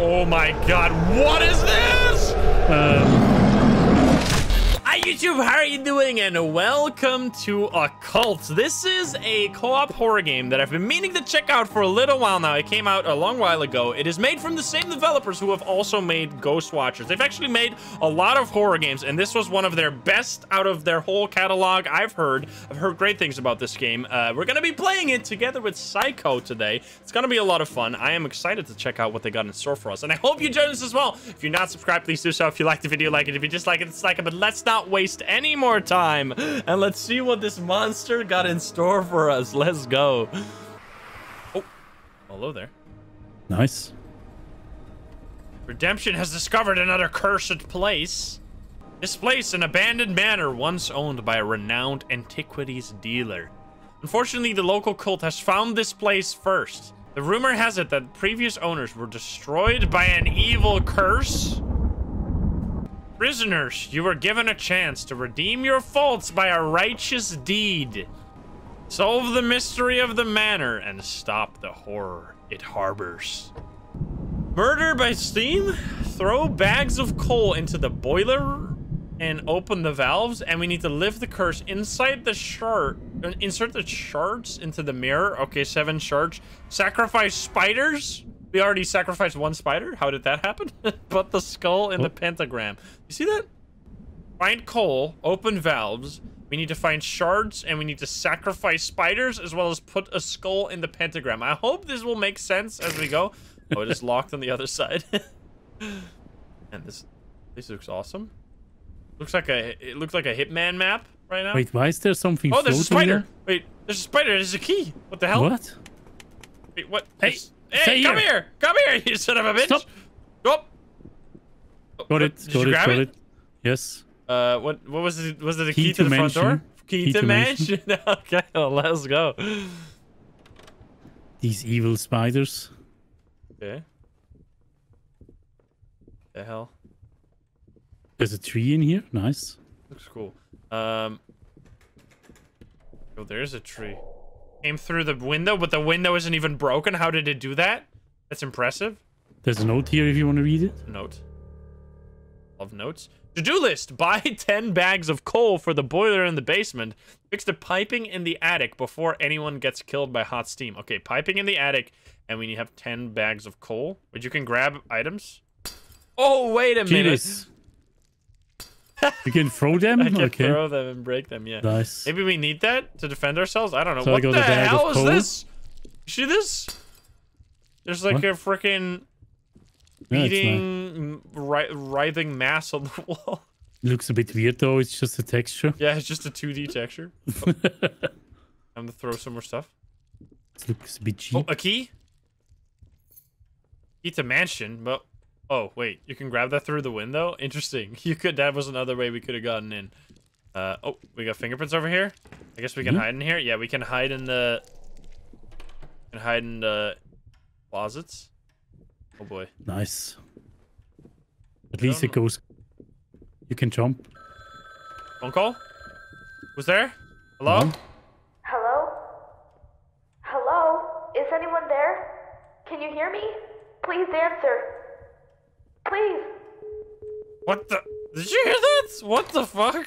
Oh my god, what is this? Um, YouTube, how are you doing? And welcome to Occult. This is a co-op horror game that I've been meaning to check out for a little while now. It came out a long while ago. It is made from the same developers who have also made Ghost Watchers. They've actually made a lot of horror games, and this was one of their best out of their whole catalog I've heard. I've heard great things about this game. Uh, we're gonna be playing it together with Psycho today. It's gonna be a lot of fun. I am excited to check out what they got in store for us, and I hope you join us as well. If you're not subscribed, please do so. If you like the video, like it. If you dislike it, dislike it. But let's not waste any more time, and let's see what this monster got in store for us. Let's go. Oh, hello there. nice. Redemption has discovered another cursed place. This place, an abandoned manor once owned by a renowned antiquities dealer. Unfortunately, the local cult has found this place first. The rumor has it that previous owners were destroyed by an evil curse. Prisoners, you were given a chance to redeem your faults by a righteous deed. Solve the mystery of the manor and stop the horror it harbors. Murder by steam? Throw bags of coal into the boiler and open the valves, and we need to lift the curse inside the shard. Insert the shards into the mirror. Okay, seven shards. Sacrifice spiders? We already sacrificed one spider. How did that happen? but the skull in the oh. pentagram. You see that? Find coal, open valves. We need to find shards, and we need to sacrifice spiders, as well as put a skull in the pentagram. I hope this will make sense as we go. Oh, it is locked on the other side. and this, this looks awesome. Looks like a, it looks like a Hitman map right now. Wait, why is there something oh, there's a spider. Wait, there's a spider. There's a key. What the hell? What? Wait, what? Hey, There's- hey, come here. Come here, you son of a bitch. Stop. Go up. Got it, Did got you it, grab got it? it. Yes. Uh, what what was it? Was it a key, Key to, the front door? Key, Key to, to mansion. okay, well, let's go. These evil spiders. Okay. The hell? There's a tree in here. Nice. Looks cool. Um. Oh, there's a tree. Came through the window, but the window isn't even broken. How did it do that? That's impressive. There's a note here if you want to read it. Note. Love notes. To-do list. Buy 10 bags of coal for the boiler in the basement. Fix the piping in the attic before anyone gets killed by hot steam. Okay, piping in the attic, and we need to have 10 bags of coal. But you can grab items. Oh, wait a minute. You can throw them? I can okay. throw them and break them, yeah. Nice. Maybe we need that to defend ourselves? I don't know. So what the a bag of hell is coal. this? You see this? There's like What? a freaking Yeah, nice. beating, writhing mass on the wall. Looks a bit weird though. It's just a texture. Yeah, it's just a 2D texture. Oh, I'm gonna throw some more stuff. It looks a bit Oh, cheap. a key? Key to mansion, but oh wait, you can grab that through the window. Interesting. You could. That was another way we could have gotten in. Uh oh, we got fingerprints over here. I guess we can Mhm. hide in here. Yeah, we can hide in the. Can hide in the closets. Oh boy. Nice. At least it goes. You can jump. Phone call. Who's there? Hello. No? Hello? Hello? Is anyone there? Can you hear me? Please answer. Please. What the? Did you hear that? What the fuck?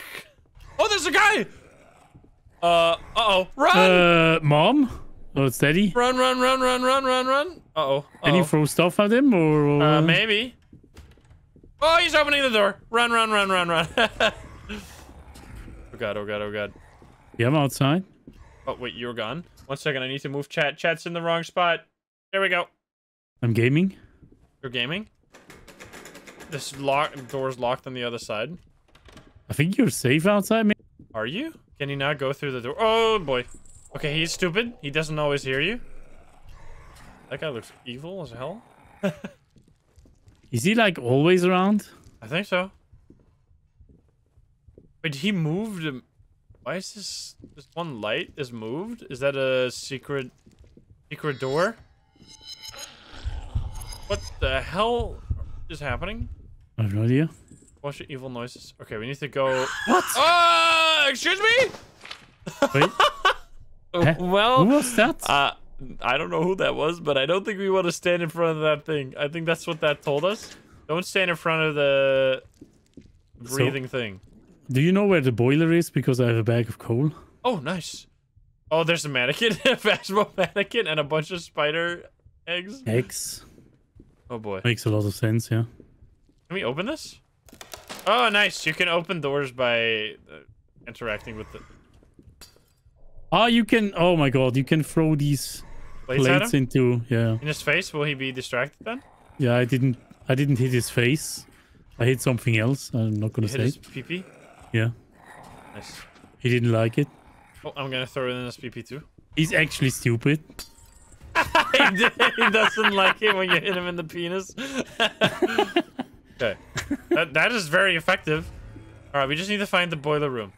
Oh, there's a guy. Uh. Uh oh. Run! Uh, mom? Oh, it's daddy. Run, run, run, run, run, run, run. Uh-oh. Can you Uh-oh. throw stuff at him or? Uh, maybe. Oh, he's opening the door. Run, run, run, run, run. oh god, oh god, oh god. Yeah, I'm outside. Oh, wait, you're gone. One second, I need to move chat. Chat's in the wrong spot. There we go. I'm gaming. You're gaming? This lock door's locked on the other side. I think you're safe outside. man. Are you? Can you not go through the door? Oh boy. Okay, he's stupid. He doesn't always hear you. That guy looks evil as hell. Is he like always around? I think so. Wait, he moved. Why is this this one light is moved? Is that a secret secret door? What the hell is happening? I have no idea. Watch the evil noises. Okay, we need to go. What? Uh, excuse me. Wait, Well, who was that? uh, I don't know who that was, but I don't think we want to stand in front of that thing. I think that's what that told us. Don't stand in front of the So- breathing thing. Do you know where the boiler is? Because I have a bag of coal. Oh, nice. Oh, there's a mannequin, a basketball mannequin, and a bunch of spider eggs. Eggs. Oh boy. Makes a lot of sense, yeah. Can we open this? Oh, nice. You can open doors by uh, interacting with the Oh, you can. Oh my god, you can throw these plates plates into. Yeah, In his face, will he be distracted then? yeah. I didn't. I didn't hit his face. I hit something else. I'm not gonna Hit say. his it. PP. Yeah, Nice. he didn't like it. Oh, I'm gonna throw it in his PP too. He's actually stupid. he doesn't like it when you hit him in the penis. okay. That, that is very effective. All right, we just need to find the boiler room.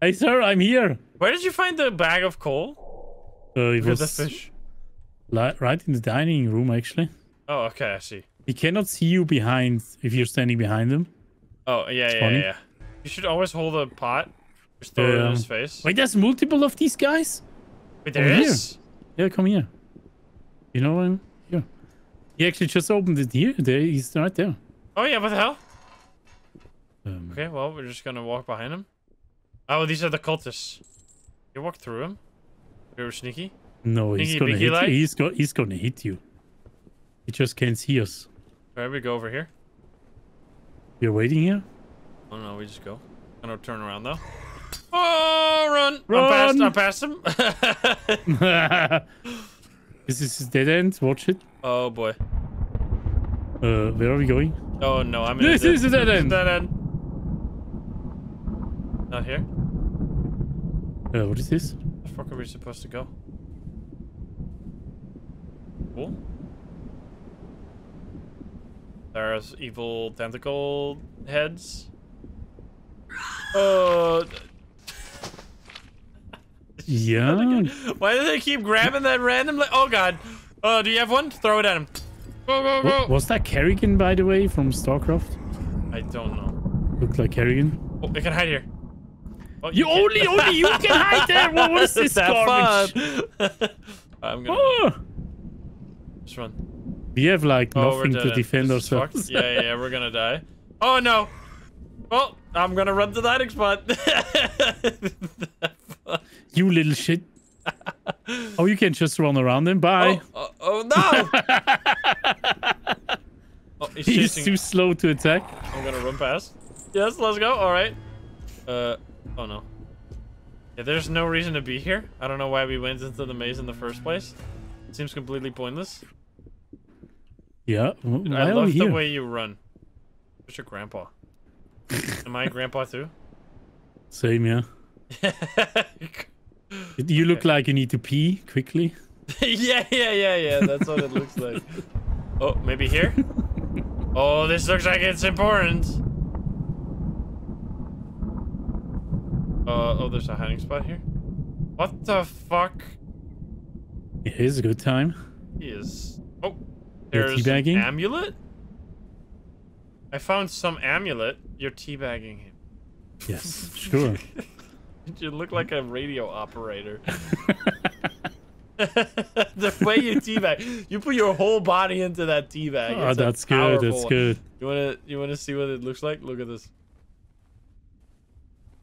Hey, sir, I'm here. Where did you find the bag of coal? Uh, it at the fish. right in the dining room, actually. Oh, okay, I see. He cannot see you behind if you're standing behind him. Oh, yeah, yeah, funny. yeah. You should always hold a pot. Just throw it in his face. Wait, there's multiple of these guys? Wait, there over here. is? Yeah, come here. You know him? Here. He actually just opened it here. There, he's right there. Oh, yeah, what the hell? Um, Okay, well, we're just gonna walk behind him. Oh, these are the cultists. You walk through him. You're sneaky. No, he's gonna hit like? you. He's, go- he's gonna hit you. He just can't see us. Alright, we go over here. You're waiting here? Oh no, we just go. Gonna turn around though. Oh, run! Run! I'm past, I'm past him. this is his dead end. Watch it. oh boy. Uh, where are we going? Oh no, I'm in This a is a dead end. Dead end. Not here. Uh, what is this? Where the fuck are we supposed to go? Cool. There's evil tentacle heads. Oh. Yeah. Why do they keep grabbing that random? Oh god. Oh, do you have one? Throw it at him. Go go Wa- go. was that Kerrigan, by the way, from StarCraft? I don't know. Looked like Kerrigan. Oh, it can hide here. Oh, You can't- only, only you can hide there. What what is this Have garbage? fun. I'm gonna Oh, just run. we have like Oh, nothing to defend This ourselves. Yeah, yeah, yeah, we're gonna die. Oh no. Well, I'm gonna run to the hiding spot. you little shit. oh, you can just run around them. Bye. oh, oh, oh, no! oh, he's He's too slow to attack. I'm gonna run past. Yes, let's go. All right. Uh, oh no. Yeah, there's no reason to be here. I don't know why we went into the maze in the first place. It seems completely pointless. Yeah. I love the here? way you run. What's your grandpa? Am I grandpa too? Same, yeah. You look like you need to pee quickly. yeah, yeah, yeah, yeah. That's what it looks like. Oh, maybe here? Oh, this looks like it's important. Uh, oh, there's a hiding spot here. What the fuck It is a good time. He is... Oh, there's an amulet? I found some amulet. You're teabagging him. Yes, sure. You look like a radio operator. the way you teabag, you put your whole body into that teabag. oh, It's that's good. That's powerful- good. You wanna you wanna see what it looks like? Look at this.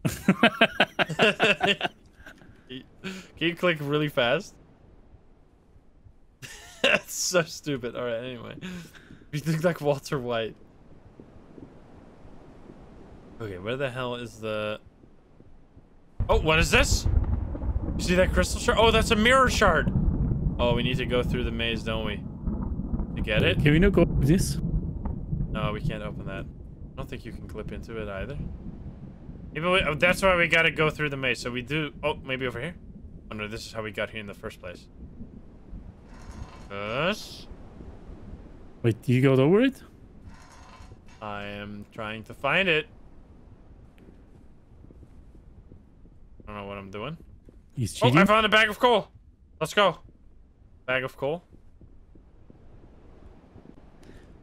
Can you click really fast? That's so stupid. All right. Anyway, you look like Walter White. Okay, where the hell is the? Oh, what is this? You see that crystal shard? Oh, that's a mirror shard. Oh, we need to go through the maze, don't we? To get it? Can we not go this? No, we can't open that. I don't think you can clip into it either. But we, oh, that's why we gotta go through the maze. So we do. Oh, maybe over here. Oh no, this is how we got here in the first place. Yes. Wait, you got over it? I am trying to find it. I don't know what I'm doing. He's Oh, cheating. I found a bag of coal. Let's go. Bag of coal.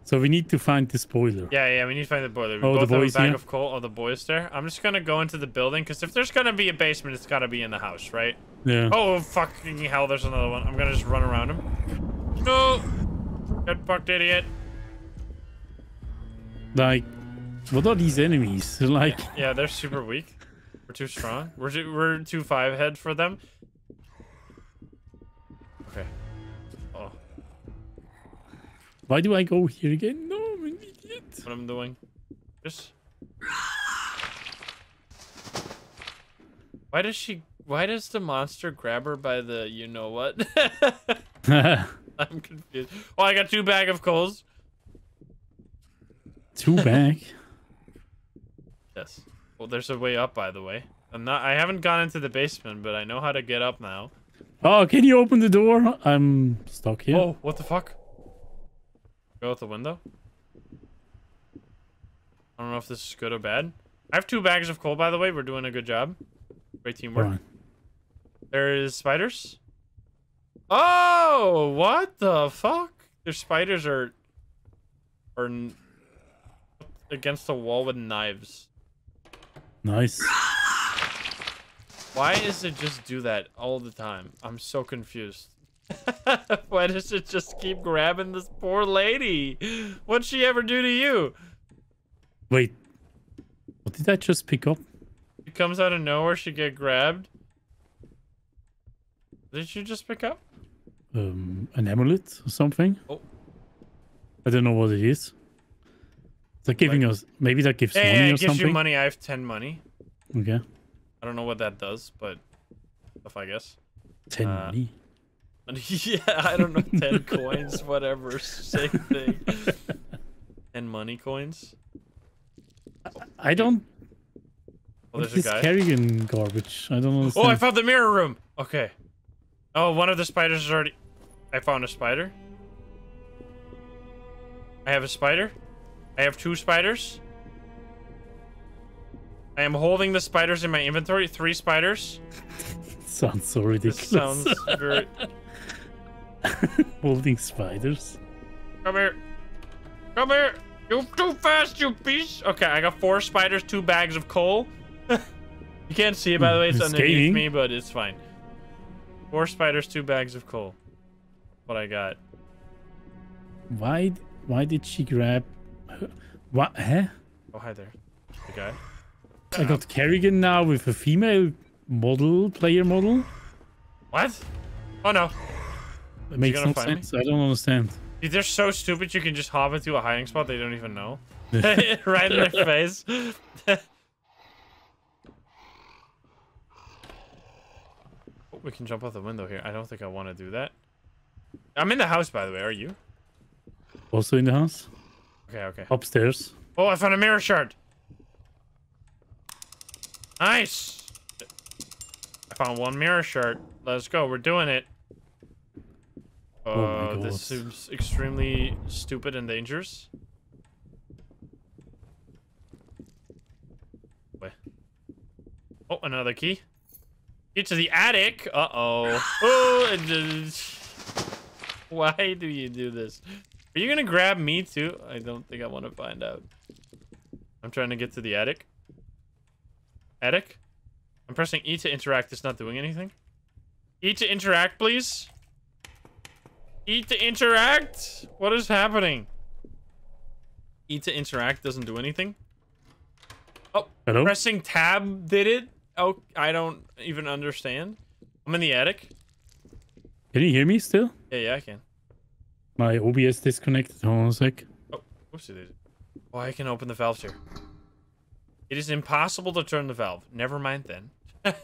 so we need to find the boiler. Yeah, yeah, we need to find the boiler. We Oh, the both have a bag of coal. Oh, the boys there. I'm just gonna go into the building because if there's gonna be a basement, it's gotta be in the house, right? Yeah. Oh, fucking hell, there's another one. I'm gonna just run around him. No! Get fucked, idiot. Like, what are these enemies? Like, Yeah, they're super weak. We're too strong. We're too, we're too five head for them. Okay. Oh, why do I go here again? No, I'm an idiot. what I'm doing. Just. Why does she? Why does the monster grab her by the you know what? I'm confused. Oh, I got two bag of coals. Two bag. Yes. Well, there's a way up, by the way. I'm not. I haven't gone into the basement, but I know how to get up now. Oh, can you open the door? I'm stuck here. Oh, what the fuck? Go out the window. I don't know if this is good or bad. I have two bags of coal, by the way. We're doing a good job. Great teamwork. Alright. There's spiders. Oh, what the fuck? Their spiders are are against the wall with knives. Nice. Why does it just do that all the time? I'm so confused. Why does it just keep grabbing this poor lady? What'd she ever do to you? Wait. What did I just pick up? It comes out of nowhere, she get grabbed. Did you just pick up? Um, an amulet or something? Oh. I don't know what it is. That giving us... Maybe that gives Yeah, money yeah, or it gives something? you money. I have 10 money. Okay. I don't know what that does, but stuff I guess. 10 Uh, money. yeah, I don't know. 10 coins, whatever. Same thing. 10 money coins. I don't... Oh, there's is a guy. Kerrigan garbage? I don't understand. Oh, I found the mirror room. Okay. Oh, one of the spiders is already. I found a spider. I have a spider. I have two spiders. I am holding the spiders in my inventory. Three spiders. Sounds so This ridiculous. sounds very. Holding spiders. Come here. Come here. You too fast, you piece. Okay, I got four spiders, two bags of coal. you can't see it, by the way. It's It's underneath gaming. me, but it's fine. Four spiders, two bags of coal. What I got. Why why did she grab? What huh? Oh, hi there. The guy. I got Kerrigan now with a female model, player model. What? Oh no. It makes no find me? sense. I don't understand. Dude, they're so stupid you can just hop into a hiding spot they don't even know. right in their face. Oh, we can jump out the window here. I don't think I want to do that. I'm in the house, by the way. Are you? Also in the house? Okay, okay. Upstairs. Oh, I found a mirror shard. Nice. I found one mirror shard. Let's go. We're doing it. Uh, Oh my this seems extremely stupid and dangerous. Wait. Oh, another key. Key to the attic. Uh-oh. Oh, why do you do this? Are you gonna grab me too? I don't think I want to find out. I'm trying to get to the attic. Attic? I'm pressing E to interact. It's not doing anything. E to interact, please. E to interact? What is happening? E to interact doesn't do anything. Oh, Hello? pressing tab did it? Oh, I don't even understand. I'm in the attic. Can you hear me still? Yeah, yeah, I can. My OBS disconnected. Hold on a sec. Oh, oopsie daisy. Oh, I can open the valves here. It is impossible to turn the valve. Never mind then.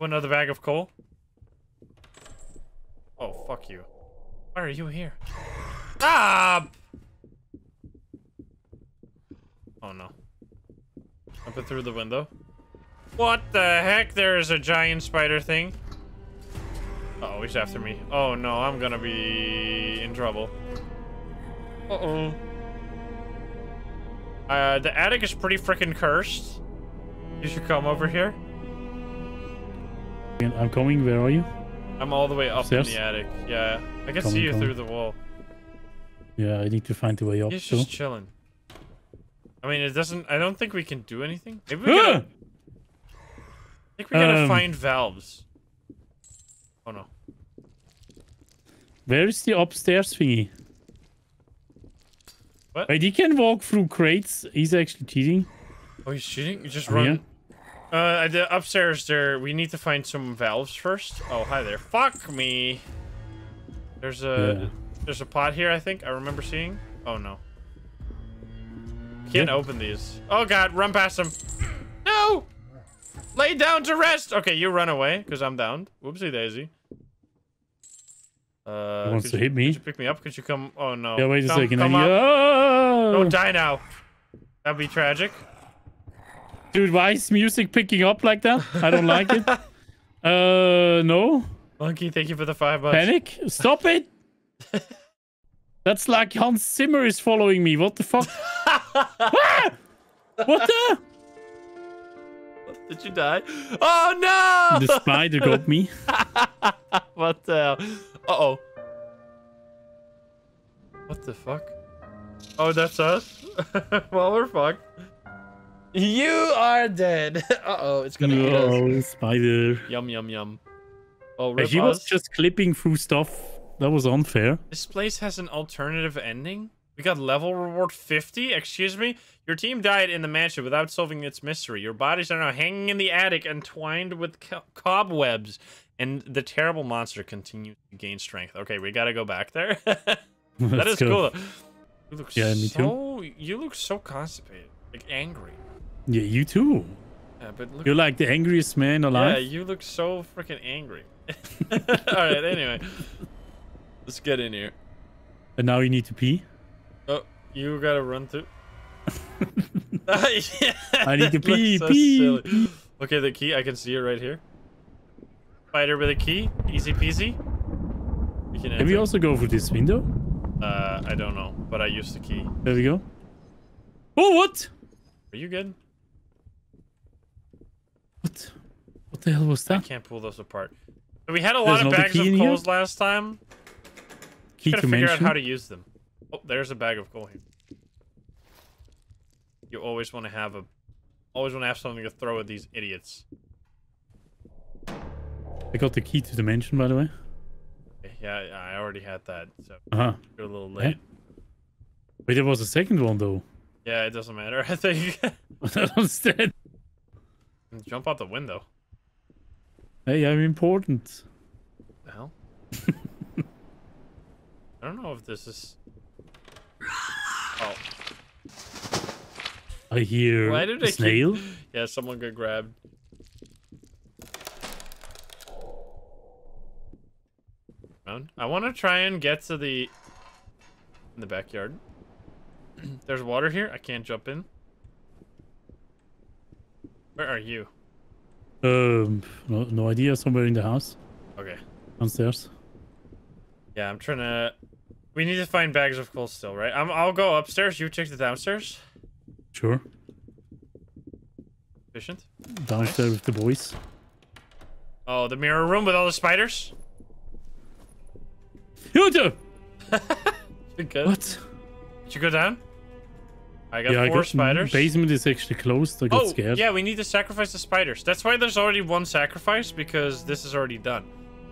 Another bag of coal. Oh, fuck you. Why are you here? Stop! Oh no. Jump it through the window. What the heck? There is a giant spider thing. Uh oh, he's after me. Oh no, I'm gonna be in trouble. Uh oh. Uh, the attic is pretty freaking cursed. You should come over here. I'm coming. Where are you? I'm all the way up Upstairs? in the attic. Yeah, I can Coming, see you coming. through the wall. Yeah, I need to find the way up. He's So. just chilling. I mean, it doesn't. I don't think we can do anything. Maybe we Ah! can. think we gotta Um, find valves. Oh no. Where is the upstairs thingy? What? Wait, he can walk through crates. He's actually cheating. Oh, he's cheating? You just Oh, run. yeah? Uh, did- upstairs there. We need to find some valves first. Oh, hi there. Fuck me. There's a Yeah. there's a pot here. I think I remember seeing. Oh no. Can't Yeah. open these. Oh god, run past them. No. Lay down to rest. Okay, you run away because I'm downed. Whoopsie daisy. Uh, He wants to you- hit me. Could you pick me up? Could you come? Oh no. Yeah, wait a Come- second. Come up. Oh! Don't die now. That'd be tragic. Dude, why is music picking up like that? I don't like it. Uh, no. Monkey, thank you for the five bucks. Panic. Stop it. That's like Hans Zimmer is following me. What the fuck? Ah! What the? Did you die? Oh no! The spider got me. what the hell? Uh oh. What the fuck? Oh, that's us? well, we're fucked. You are dead. Uh oh, it's gonna eat us. Oh, spider. Yum, yum, yum. Oh, Hey, He She was just clipping through stuff. That was unfair. This place has an alternative ending? We got level reward 50? Excuse me? Your team died in the mansion without solving its mystery. Your bodies are now hanging in the attic, entwined with co- cobwebs. And the terrible monster continues to gain strength. Okay, we gotta go back there. that is cool. You look Yeah, me too. so... You look so constipated. Like, angry. Yeah, you too. Yeah, but look... You're like the angriest man alive. Yeah, you look so freaking angry. Alright, anyway. Let's get in here. And now you need to pee. Oh, you gotta run through. yeah, I need to pee, so pee, silly. Okay, the key. I can see it right here. Spider with a key. Easy peasy. We can Can we also go through this window? Uh, I don't know, but I used the key. There we go. Oh, what? Are you good? What? What the hell was that? I can't pull those apart. So we had a lot There's of bags of coals last time. Key Gotta to figure out how to use them. Oh, there's a bag of coal here. You always want to have a, always want to have something to throw at these idiots. I got the key to the mansion, by the way. Yeah, I already had that, so Uh huh. you're a little late. Wait, there was a second one though. Yeah, it doesn't matter. I think was dead. jump out the window. Hey, I'm important. The hell? I don't know if this is. Oh, I hear why did I snail. keep? Yeah, someone got grabbed. I want to try and get to the in the backyard. There's water here. I can't jump in. Where are you? Um, no, no idea. Somewhere in the house, Okay. downstairs. Yeah, I'm trying to. We need to find bags of coal still, right? I'm, I'll go upstairs. You check the downstairs. Sure. Efficient. Downstairs with the boys. Oh, the mirror room with all the spiders. You? What? Did you go down? I got yeah, I four got spiders. Basement is actually closed. I got oh, scared. yeah, we need to sacrifice the spiders. That's why there's already one sacrifice because this is already done.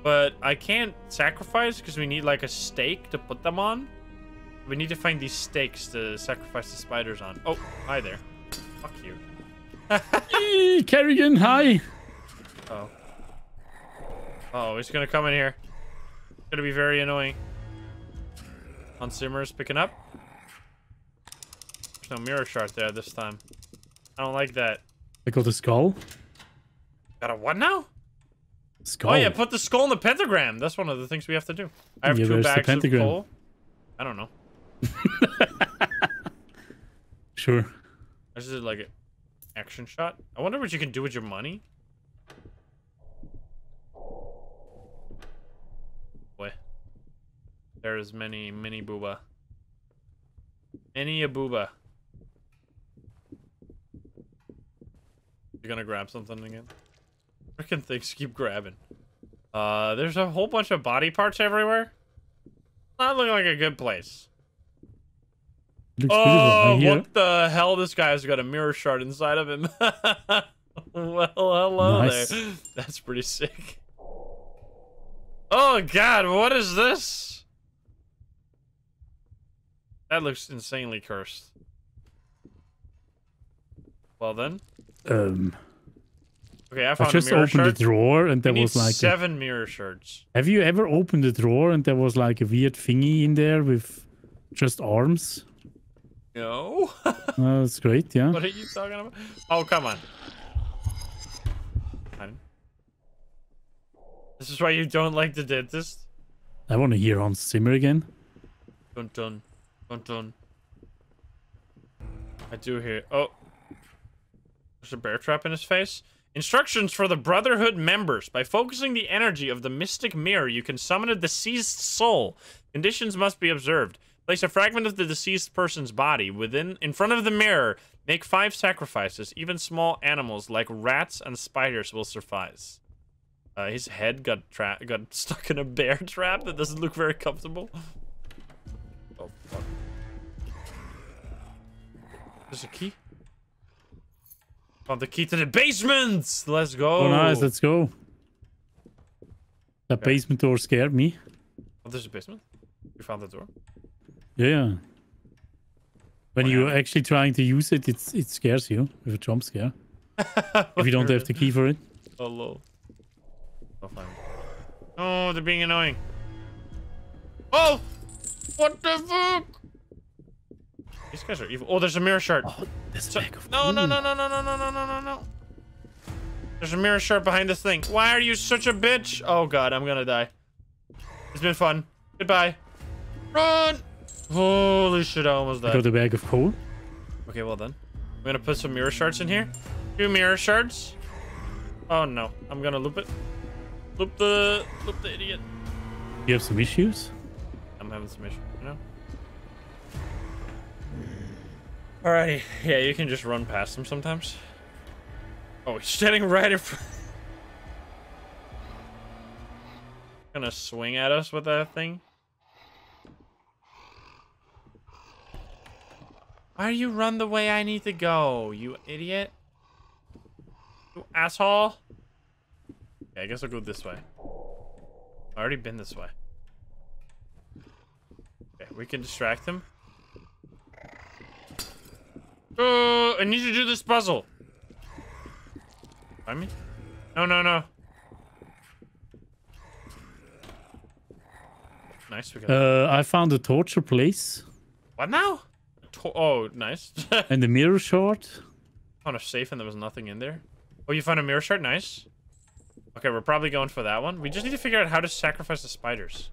But I can't sacrifice because we need like a stake to put them on. We need to find these stakes to sacrifice the spiders on. Oh, hi there. Fuck you. Eee, Kerrigan, hi. Oh. Oh, he's gonna come in here. Gonna be very annoying. Hans Zimmer's picking up. There's no mirror shard there this time. I don't like that. I got a skull. Got a what now? Skull. Oh yeah, put the skull in the pentagram. That's one of the things we have to do. I have Yeah, two bags of coal. I don't know. Sure. This is like an action shot. I wonder what you can do with your money. Boy. There is many, many booba. Many a booba. You're gonna grab something again? Freaking things keep grabbing. Uh, there's a whole bunch of body parts everywhere. Not looking like a good place. Oh, beautiful. I hear. what the hell? This guy's got a mirror shard inside of him. well, hello Nice. there. That's pretty sick. Oh god, what is this? That looks insanely cursed. Well then. Um, Okay, I found I just a opened shard. the drawer and there we was like. A, seven mirror shirts. have you ever opened the drawer and there was like a weird thingy in there with just arms? No. Oh, that's great. Yeah. what are you talking about? Oh, come on. This is why you don't like the dentist. I want to hear Hans Zimmer again. Dun dun. Dun dun. I do hear. Oh. There's a bear trap in his face. Instructions for the Brotherhood members. By focusing the energy of the Mystic Mirror, you can summon a deceased soul. Conditions must be observed. Place a fragment of the deceased person's body within in front of the mirror. Make five sacrifices. Even small animals like rats and spiders will suffice. Uh, his head got got stuck in a bear trap that doesn't look very comfortable. Oh fuck. There's a key. Found the key to the basement. Let's go. Oh, nice. Let's go. That Okay. basement door scared me. Oh, there's a basement. You found the door. Yeah. When Oh, you're actually trying to use it, it's it scares you with a jump scare. if you don't have the key for it. Oh lol. Oh fine. Oh, they're being annoying. Oh, what the fuck? These guys are evil. Oh, there's a mirror shard. Oh, There's So- no, no, no, no, no, no, no, no, no, no, no. There's a mirror shard behind this thing. Why are you such a bitch? Oh god, I'm gonna die. It's been fun. Goodbye. Run! Holy shit, I almost I died. got the bag of coal. Okay, well done. I'm gonna put some mirror shards in here. Two mirror shards. Oh no, I'm gonna loop it. Loop the loop the idiot. You have some issues? I'm having some issue, Alrighty, yeah, you can just run past him sometimes. Oh, he's standing right in front. Gonna swing at us with that thing. Why do you run the way I need to go, you idiot? You asshole. Yeah, I guess I'll go this way. I've already been this way. Okay, we can distract him. Oh, I need to do this puzzle. Find me? No, no, no. Nice, we got Uh, I found a torture place What now? To- oh, nice. and the mirror shard. found a safe and there was nothing in there. Oh, you found a mirror shard? Nice. Okay, we're probably going for that one. We just need to figure out how to sacrifice the spiders.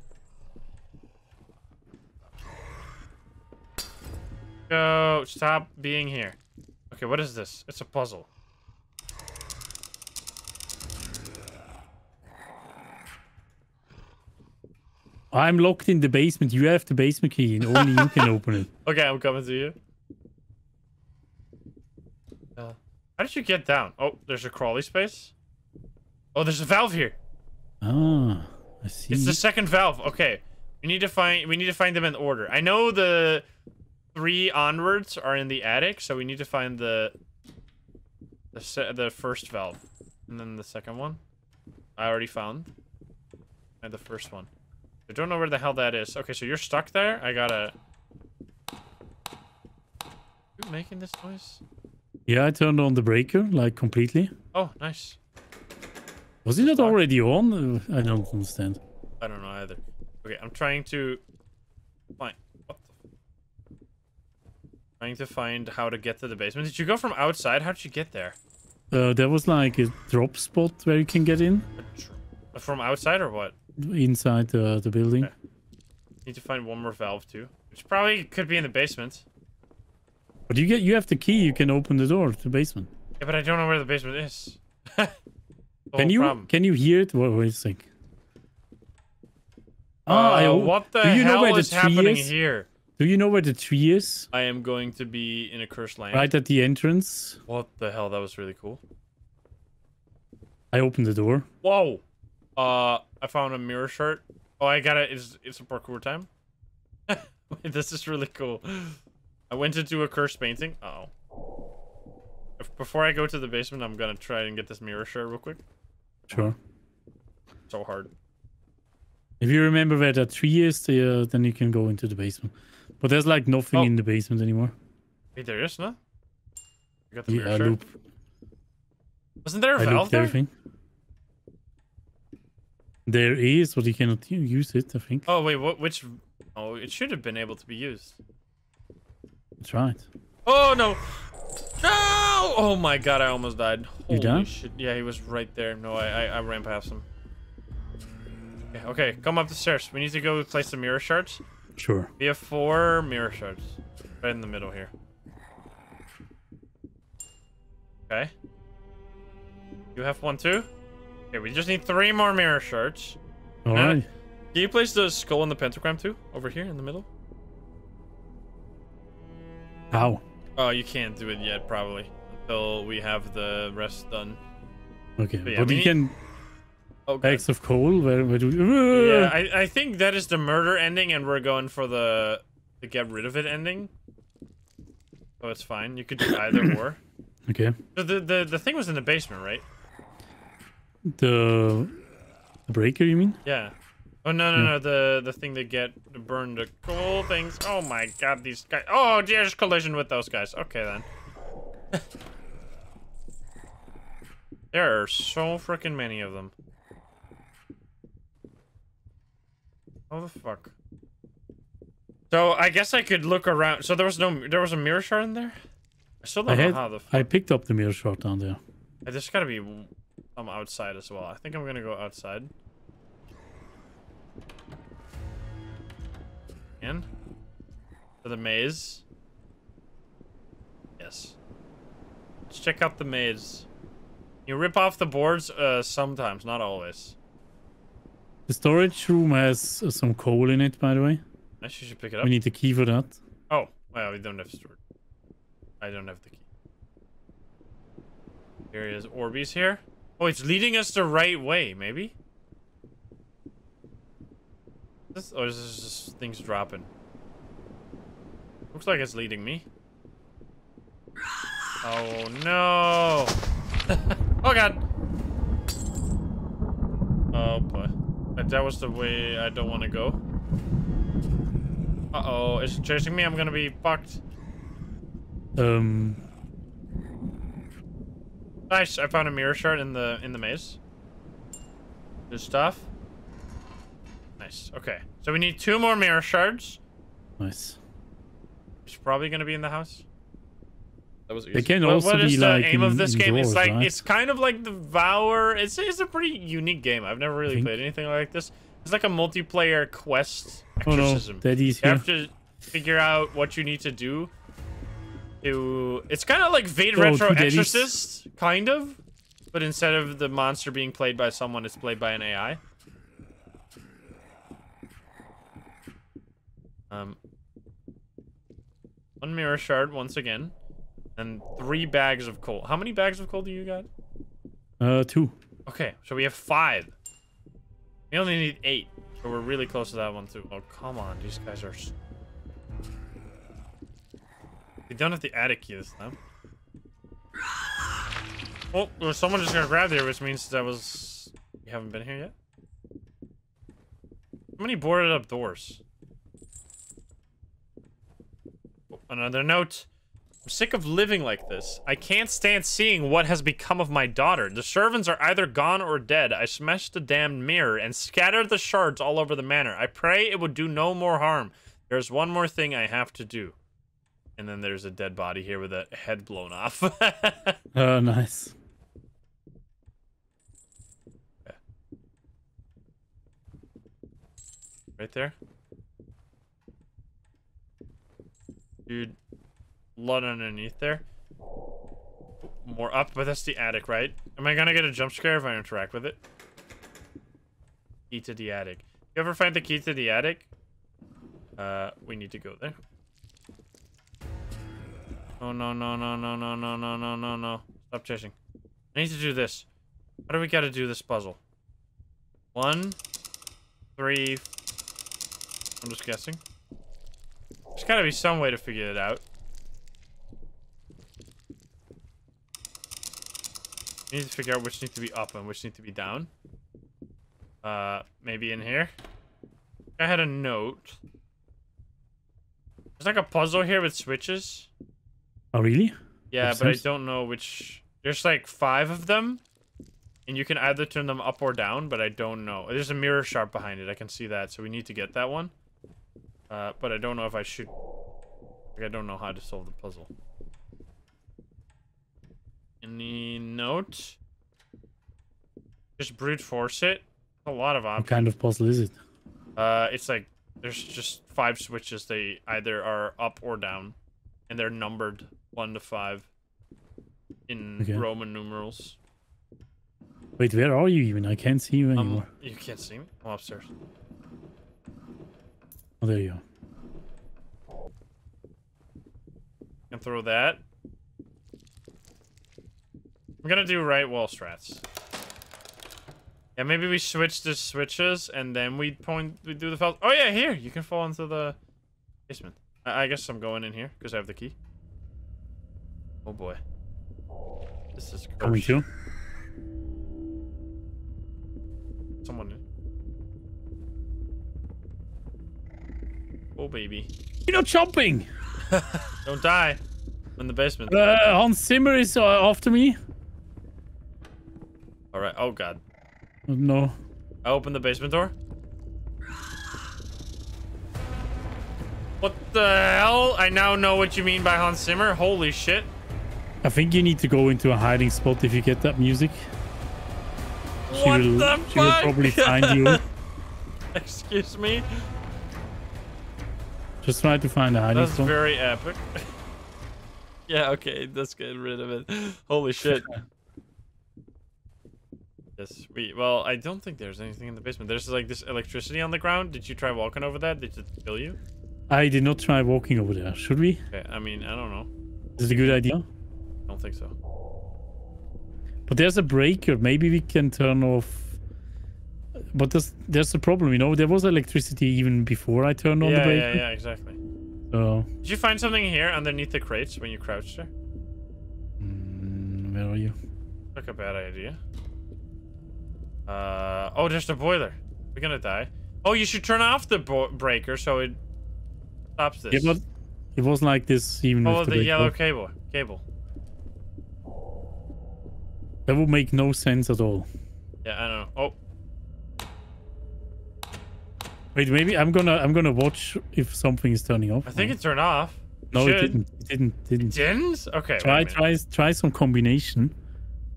Go. Stop being here. Okay, what is this? It's a puzzle. I'm locked in the basement. You have the basement key and only you can open it. Okay, I'm coming to you. Uh, how did you get down? Oh, there's a crawly space. Oh, there's a valve here. Ah, I see. It's the second valve. Okay. We need to find we need to find them in order. I know the three onwards are in the attic, so we need to find the the the first valve. And then the second one. I already found. And the first one. I don't know where the hell that is. Okay, so you're stuck there. I gotta You making this noise? Yeah, I turned on the breaker like completely. Oh, nice. Was it not already on? I don't understand. I don't know either. Okay, I'm trying to find what the trying to find how to get to the basement. Did you go from outside? How did you get there? Uh, there was like a drop spot where you can get in From outside or what? inside the, the building. Okay. Need to find one more valve too, which probably could be in the basement. But you get you have the key. You can open the door to the basement. Yeah, but I don't know where the basement is. The Can you problem. can you hear it? Wait, wait a sec. Ah, Uh, what the do you know hell where the is happening is? here? Do you know where the tree is? I am going to be in a cursed land. Right at the entrance. What the hell? That was really cool. I opened the door. Whoa. Uh, I found a mirror shirt. Oh, I got it. It's, it's a parkour time. This is really cool. I went into a cursed painting. Uh oh. Of before I go to the basement, I'm gonna try and get this mirror shard real quick. Sure. So hard. If you remember where that tree is, uh, then you can go into the basement. But there's like nothing Oh. in the basement anymore. Wait, there is no. I got the Yeah, mirror loop. Wasn't there a I valve there? everything. There is, but you cannot use it. I think. Oh wait, what? Which? Oh, it should have been able to be used. That's right. Oh no! No! Oh my god, I almost died. Holy You died? shit! Yeah, he was right there. No, I, I I ran past him. Okay, okay, come up the stairs. We need to go place the mirror shards. Sure. We have four mirror shards, right in the middle here. Okay. You have one too. Okay, we just need three more mirror shards. All Yeah. Can you place the skull and the pentagram too? Over here in the middle? How? Oh, you can't do it yet, probably. Until we have the rest done. Okay. But yeah, but we you need- can Oh, bags of coal. Where, where do we? Yeah, I, I think that is the murder ending, and we're going for the the get rid of it ending. So it's fine. You could do either or. Okay. So the, the the thing was in the basement, right? The the breaker, you mean? Yeah. Oh no no Yeah. no the the thing that get to burn the cool things. Oh my god, these guys. Oh, there's collision with those guys. Okay then. there are so freaking many of them. Oh the fuck. So I guess I could look around. So there was no there was a mirror shard in there. I still I don't know had. how the. Fuck. I picked up the mirror shot down there. There's gotta be some outside as well. I think I'm gonna go outside. In? For the maze. Yes. Let's check out the maze. You rip off the boards uh, sometimes, not always. The storage room has uh, some coal in it, by the way. You should pick it up. We need the key for that. Oh, well, we don't have storage. I don't have the key. Here is Orbeez here. Oh, it's leading us the right way, maybe? This, or is this just things dropping? Looks like it's leading me. Oh no! oh god! Oh boy. But that was the way I don't want to go. Uh-oh, it's chasing me. I'm gonna be fucked. Um. Nice. I found a mirror shard in the in the maze. Good stuff. Nice. Okay. So we need two more mirror shards. Nice. It's probably gonna be in the house. That was They can What- also what is be, the like, aim of this game? It's like right? it's kind of like Devour. It's it's a pretty unique game. I've never really think- played anything like this. It's like a multiplayer quest Oh no, exorcism. Daddy's You have to figure out what you need to do. To it's kind of like Fate Oh, Retro two daddies. Exorcist, kind of, but instead of the monster being played by someone, it's played by an AI. Um, one mirror shard once again, and three bags of coal. How many bags of coal do you got? Uh, two. Okay, so we have five. We only need eight, so we're really close to that one too. Oh, come on, these guys are. We don't have the attic key this time. Oh, there's someone just gonna grab there, which means that was. You haven't been here yet. How many boarded up doors? Oh, Another note. I'm sick of living like this. I can't stand seeing what has become of my daughter. The servants are either gone or dead. I smashed the damned mirror and scattered the shards all over the manor. I pray it would do no more harm. There's one more thing I have to do. And then there's a dead body here with a head blown off. oh, nice. right there. Dude, blood underneath there. More up, but that's the attic, right? Am I gonna get a jump scare if I interact with it? Key to the attic. You ever find the key to the attic? Uh, we need to go there. Oh no no no no no no no no no no! Stop chasing. I need to do this. How do we gotta do this puzzle? One, three. I'm just guessing. There's gotta be some way to figure it out. We need to figure out which need to be up and which need to be down. Uh, maybe in here. I had a note. There's like a puzzle here with switches. Oh, really? Yeah, but I don't know which. There's like five of them, and you can either turn them up or down, but I don't know. There's a mirror sharp behind it. I can see that, so we need to get that one. Uh, but I don't know if I should. Like, I don't know how to solve the puzzle. Any note? Just brute force it. A lot of options. What kind of puzzle is it? Uh, it's like there's just five switches. They either are up or down, and they're numbered one to five in Okay. Roman numerals. Wait, where are you even? I can't see you Um, anymore. you can't see me. I'm upstairs. Oh, there you are. And throw that. I'm gonna do right wall strats. Yeah, maybe we switch the switches and then we point. We do the felt. Oh yeah, here you can fall into the basement. I, I guess I'm going in here because I have the key. Oh boy. This is Coming too. Someone in. Oh baby. You're not jumping! Don't die. I'm in the basement. Uh, Hans Zimmer is uh, after me. Alright. Oh god. No. I open the basement door. What the hell? I now know what you mean by Hans Zimmer. Holy shit. I think you need to go into a hiding spot if you get that music. She what will, the she will probably find you. Excuse me. Just try to find a hiding spot. That's very epic. yeah, okay, let's get rid of it. Holy shit. yes, we well, I don't think there's anything in the basement. There's like this electricity on the ground. Did you try walking over that? Did it kill you? I did not try walking over there. Should we? Okay, I mean, I don't know. Is it a good idea? I don't think so. But there's a breaker. Maybe we can turn off. But there's there's a problem. You know, there was electricity even before I turned on the yeah, breaker. yeah, yeah, exactly. So, Did you find something here underneath the crates when you crouched there? mm, where are you? Like a bad idea. Uh oh, there's the boiler. We're gonna die. Oh, you should turn off the bo breaker so it stops this. Yeah, but it was like this even with the, the yellow cable. Cable. That would make no sense at all. Yeah, I know. Oh, Wait, maybe I'm gonna I'm gonna watch if something is turning off. I think it turned off. no, should. it didn't. It didn't. Didn't. Didn't? Okay. Try try try some combination.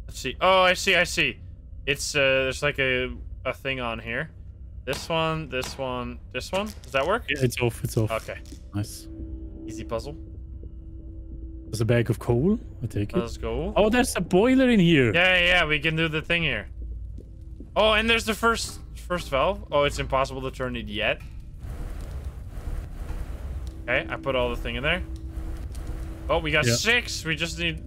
Let's see. Oh, I see. I see. It's uh, there's like a a thing on here. This one, this one, this one. Does that work? Yeah, It's off. It's off. Okay. Nice. Easy puzzle. There's a bag of coal. I take it. Let's go. Oh, there's a boiler in here. Yeah, yeah, we can do the thing here. Oh, and there's the first first valve. Oh, it's impossible to turn it yet. Okay, I put all the thing in there. Oh, we got Yeah. six. We just need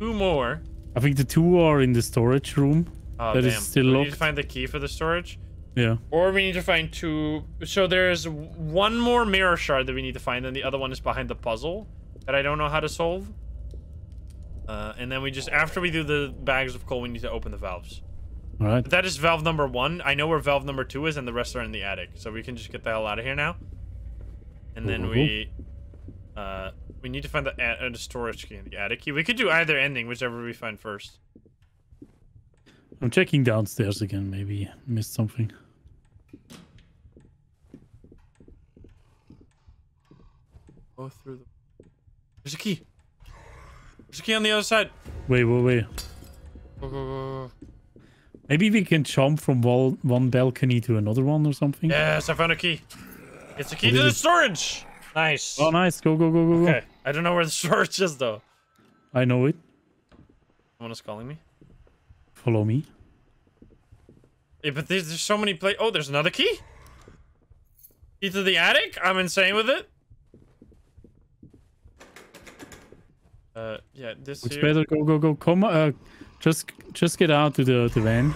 two more. I think the two are in the storage room. Oh, That damn. is still we need to find the key for the storage. Yeah. Or we need to find two. So there's one more mirror shard that we need to find, and the other one is behind the puzzle that I don't know how to solve. Uh, and then we just, after we do the bags of coal, we need to open the valves. All right. That is valve number one. I know where valve number two is, and the rest are in the attic. So we can just get the hell out of here now. And then cool, we, uh, we need to find the, the storage key in the attic key. We could do either ending, whichever we find first. I'm checking downstairs again. Maybe missed something. Go through the. There's a key. There's a key on the other side. Wait, wait, wait. Go, go, go, go. Maybe we can jump from wall, one balcony to another one or something. Yes, I found a key. It's a key What to the it? storage. Nice. Oh, nice. Go, go, go, go, go. Okay. I don't know where the storage is though. I know it. Someone is calling me. Follow me. Yeah, but there's, there's so many pla- Oh, there's another key. Key to the attic. I'm insane with it. Uh, yeah, this It's better. Go, go, go. Come. Uh, just, just get out to the the van.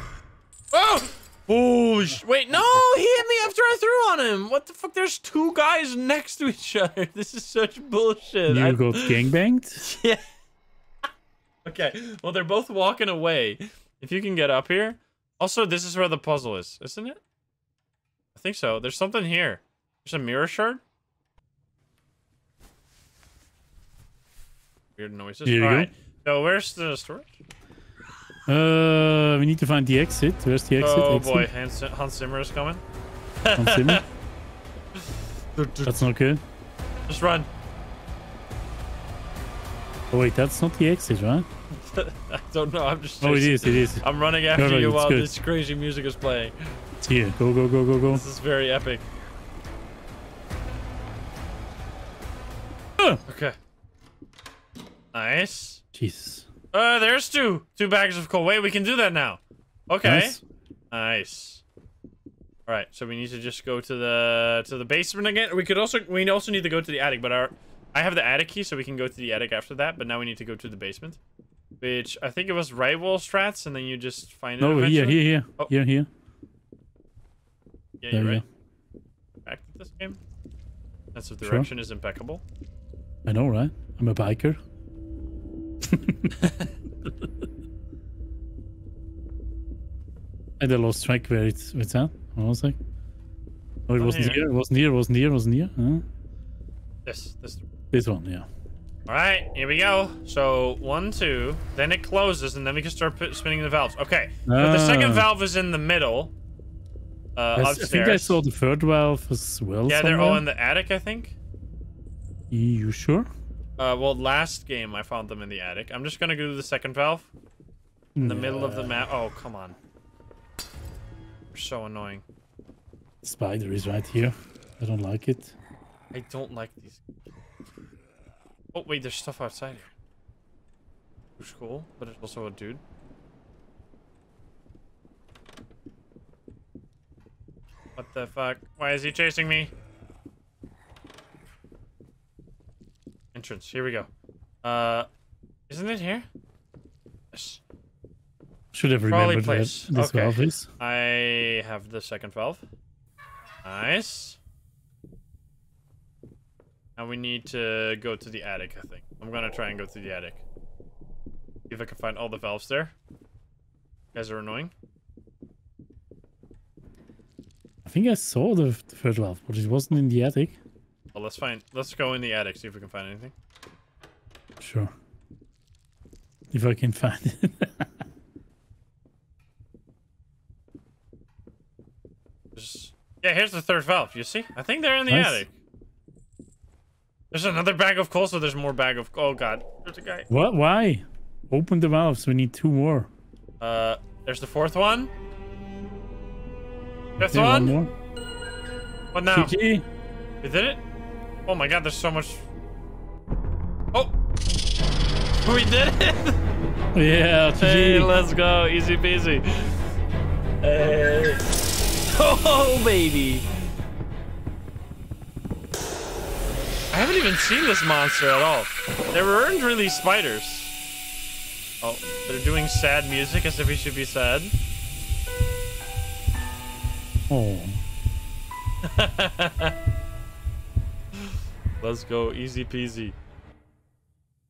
Oh! Holy Wait, no! He hit me after I threw on him! What the fuck? There's two guys next to each other. This is such bullshit. You I- got gangbanged. Yeah. Okay, well, they're both walking away. If you can get up here. Also, this is where the puzzle is, isn't it? I think so. There's something here. There's a mirror shard. Weird noises. All go. right. So where's the storage? Uh, we need to find the exit. Where's the exit? oh exit? boy, Hans, Hans Zimmer is coming. Hans Zimmer? That's not good. Just run. Oh wait, that's not the exit, right? I don't know. I'm just. Oh, it chasing- is. It is. I'm running after no, you while good. this crazy music is playing. It's here. Go, go, go, go, go. This is very epic. Okay. Nice. Jesus. Uh, there's two. Two bags of coal. Wait, we can do that now. Okay. Nice. Nice. All right, so we need to just go to the to the basement again. We could also we also need to go to the attic, but our I have the attic key, so we can go to the attic after that. But now we need to go to the basement, which I think it was right wall strats, and then you just find it. No, here, eventually. here, here, Oh. here, here. Yeah, There you're right. Back to this game. Sense of Sure. direction is impeccable. I know, right? I'm a biker. and I lost track where it's it's at. Hold on a. Oh, it here. here. It wasn't here. It wasn't here. It wasn't here. Huh? This, this. This one, yeah. All right, here we go. So one, two, then it closes, and then we can start put, spinning the valves. Okay. So the second Ah. valve is in the middle. Uh, Yes, I think I saw the third valve as well. Yeah, they're all in the attic, I think. You sure? Uh, well, last game I found them in the attic. I'm just gonna go to the second valve in the middle of the map. Oh, come on. You're so annoying. Spider is right here. I don't like it. I don't like these. Oh wait, there's stuff outside here. Who's cool, but it's also a dude. What the fuck? Why is he chasing me? Entrance. Here we go. Uh, isn't it here? Yes. Should have remembered place. this Okay. valve is. I have the second valve. Nice. Now we need to go to the attic, I think. I'm gonna try and go to the attic. See if I can find all the valves there. You guys are annoying. I think I saw the, the third valve, but it wasn't in the attic. Well, let's find. Let's go in the attic, see if we can find anything. Sure. If I can find it. Just... Yeah, here's the third valve. You see? I think they're in the Nice. attic. There's another bag of coal, so there's more bag of. Oh god, there's a guy. what? Why? Open the valves. We need two more. Uh, there's the fourth one. Fifth Okay, one. one more. What now? GG. We did it? Oh my god, there's so much. Oh! We did it! Yeah, GG. hey, let's go. Easy peasy. Hey. Oh, baby. I haven't even seen this monster at all. There weren't really spiders. Oh, they're doing sad music as if we should be sad. Oh. Let's go, easy peasy.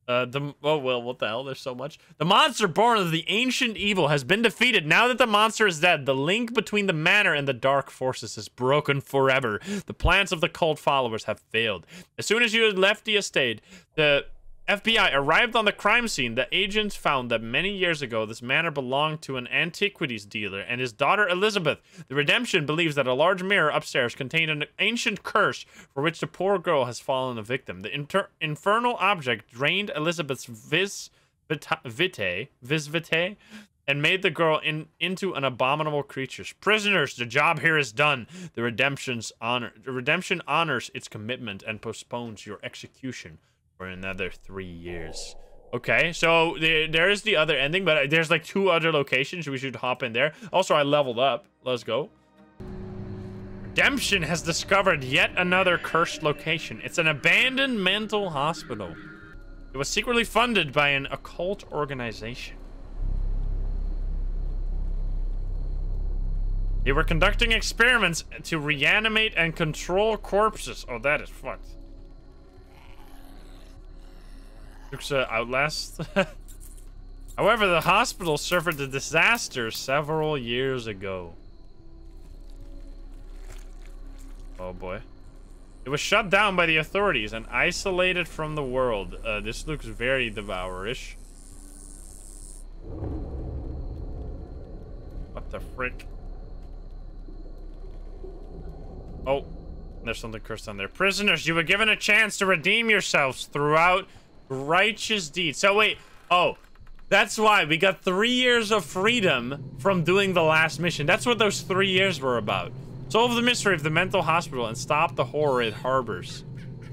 Uh, the oh well, what the hell? There's so much. The monster born of the ancient evil has been defeated. Now that the monster is dead, the link between the manor and the dark forces is broken forever. The plans of the cult followers have failed. As soon as you had left the estate, the FBI arrived on the crime scene. The agents found that many years ago, this manor belonged to an antiquities dealer and his daughter Elizabeth. The Redemption believes that a large mirror upstairs contained an ancient curse for which the poor girl has fallen a victim. The infernal object drained Elizabeth's vis vita- vitae, vis vitae, and made the girl in, into an abominable creature. Prisoners, the job here is done. The redemption's honor, the redemption honors its commitment and postpones your execution for another three years. Okay, so the, there is the other ending, but there's like two other locations. We should hop in there. Also, I leveled up. Let's go. Redemption has discovered yet another cursed location. It's an abandoned mental hospital. It was secretly funded by an occult organization. They were conducting experiments to reanimate and control corpses. Oh, that is fucked. Uh, Outlast. However, the hospital suffered a disaster several years ago. Oh boy. It was shut down by the authorities and isolated from the world. Uh, this looks very devourish. What the frick? Oh, there's something cursed on there. Prisoners, you were given a chance to redeem yourselves throughout righteous deeds. So wait, oh, that's why we got three years of freedom from doing the last mission. That's what those three years were about. Solve the mystery of the mental hospital and stop the horror it harbors.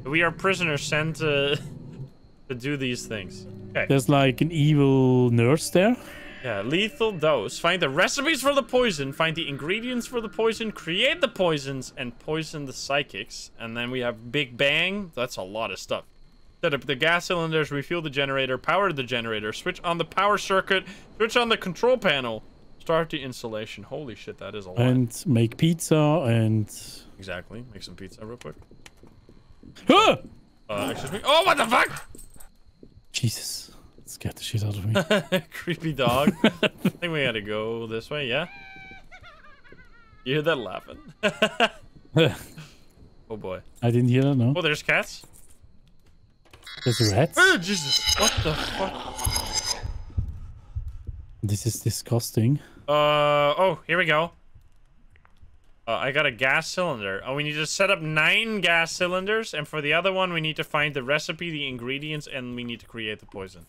We are prisoners sent to, to do these things. Okay. There's like an evil nurse there. Yeah, lethal dose. Find the recipes for the poison, find the ingredients for the poison, create the poisons, and poison the psychics. And then we have Big Bang. That's a lot of stuff. Set up the gas cylinders, refuel the generator, power the generator, switch on the power circuit, switch on the control panel, start the installation. Holy shit, that is a lot. And make pizza and... Exactly. Make some pizza real quick. Ah! Uh, excuse me. Oh, what the fuck? Jesus. Scared the shit out of me. Creepy dog. I think we gotta go this way, yeah? You hear that laughing? oh boy. I didn't hear that, no. Oh, there's cats? There's rats? Oh, Jesus. What the fuck? This is disgusting. Uh, oh, here we go. Uh, I got a gas cylinder. Oh, we need to set up nine gas cylinders, and for the other one, we need to find the recipe, the ingredients, and we need to create the poison.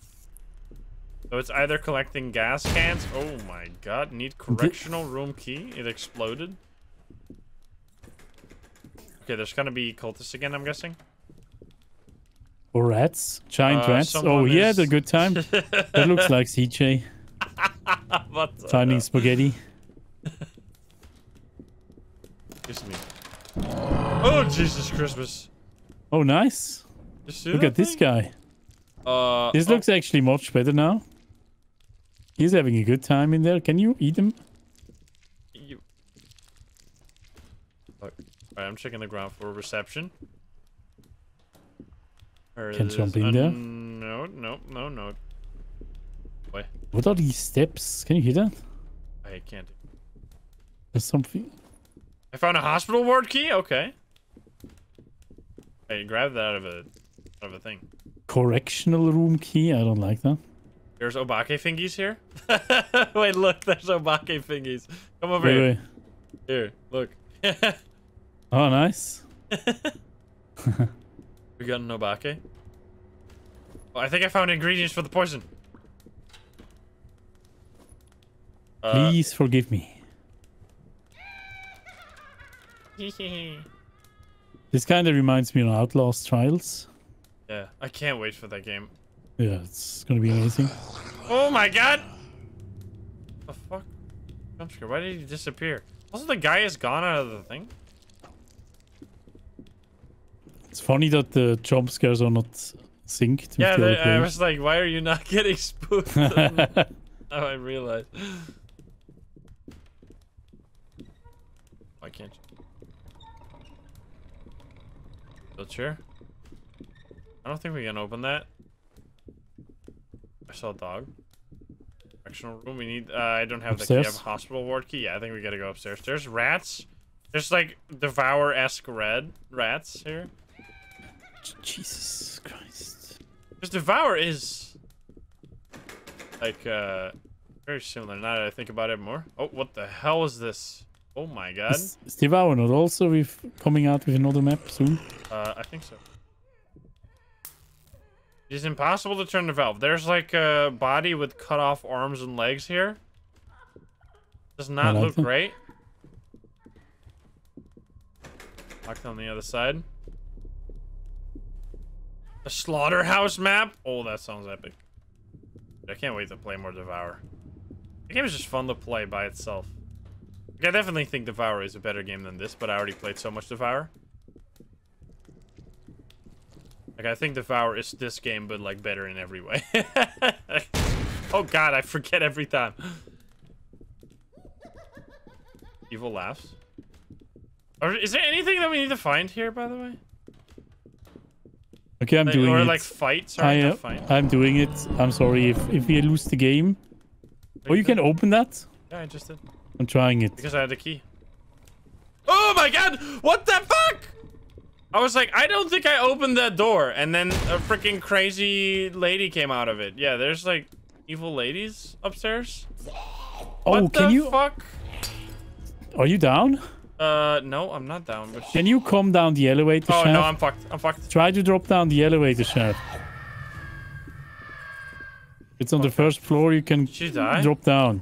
So it's either collecting gas cans. Oh my god, need correctional room key. It exploded. Okay, there's gonna be cultists again, I'm guessing. Or rats? Giant Uh, rats? Oh, someone yeah, is- the good time. that looks like CJ. what the Finding hell? spaghetti. Excuse me. Oh, Jesus Christmas. Oh, nice. Look that at this guy. Uh, This oh, looks actually much better now. He's having a good time in there. Can you eat him? You... Fuck. Alright, I'm checking the ground for reception. It Can jump in there? No, no, no, no. Wait, What are these steps? Can you hear that? I can't. There's something. I found a hospital ward key? Okay. I grabbed that out of a, out of a thing. Correctional room key? I don't like that. There's Obake fingies here. Wait, look, there's Obake fingies. Come over Wait, here. wait. Here, look. Oh, nice. we got an Obake. Oh, I think I found ingredients for the poison. Uh, Please forgive me. This kind of reminds me of Outlast Trials. yeah, I can't wait for that game. Yeah, it's gonna be amazing. Oh my god! The fuck? Why did he disappear? Also, the guy is gone out of the thing. It's funny that the jump scares are not synced Yeah, the I was like, why are you not getting spooked? now I realized. Why can't you? Wheelchair? I don't think we can open that. I saw a dog. Directional room. We need. Uh, I don't have the key. I have a hospital ward key. Yeah, I think we gotta go upstairs. There's rats. There's like devour esque red rats here. Jesus Christ. Because Devour is like uh very similar now that I think about it more. Oh, what the hell is this? Oh my god. Is, is Devour not also with coming out with another map soon? Uh I think so. It is impossible to turn the valve. There's like a body with cut off arms and legs here. Does not like look great. Locked on the other side. A slaughterhouse map? Oh, that sounds epic. I can't wait to play more Devour. The game is just fun to play by itself. Like, I definitely think Devour is a better game than this, but I already played so much Devour. Like, I think Devour is this game, but, like, better in every way. oh, God, I forget every time. Evil laughs. Or is there anything that we need to find here, by the way? Okay, I'm Like, doing or it. like fight. Sorry, I, fight. I'm doing it. I'm sorry if, if we lose the game. Oh, you can open that? Yeah, I just did. I'm trying it. Because I had the key. Oh my god! What the fuck? I was like, I don't think I opened that door. And then a freaking crazy lady came out of it. Yeah, there's like evil ladies upstairs. Oh, what can the you? fuck? Are you down? Uh, no, I'm not down. But Can you come down the elevator oh shaft? no, I'm fucked. I'm fucked. Try to drop down the elevator shaft. It's on the first floor. You can drop down.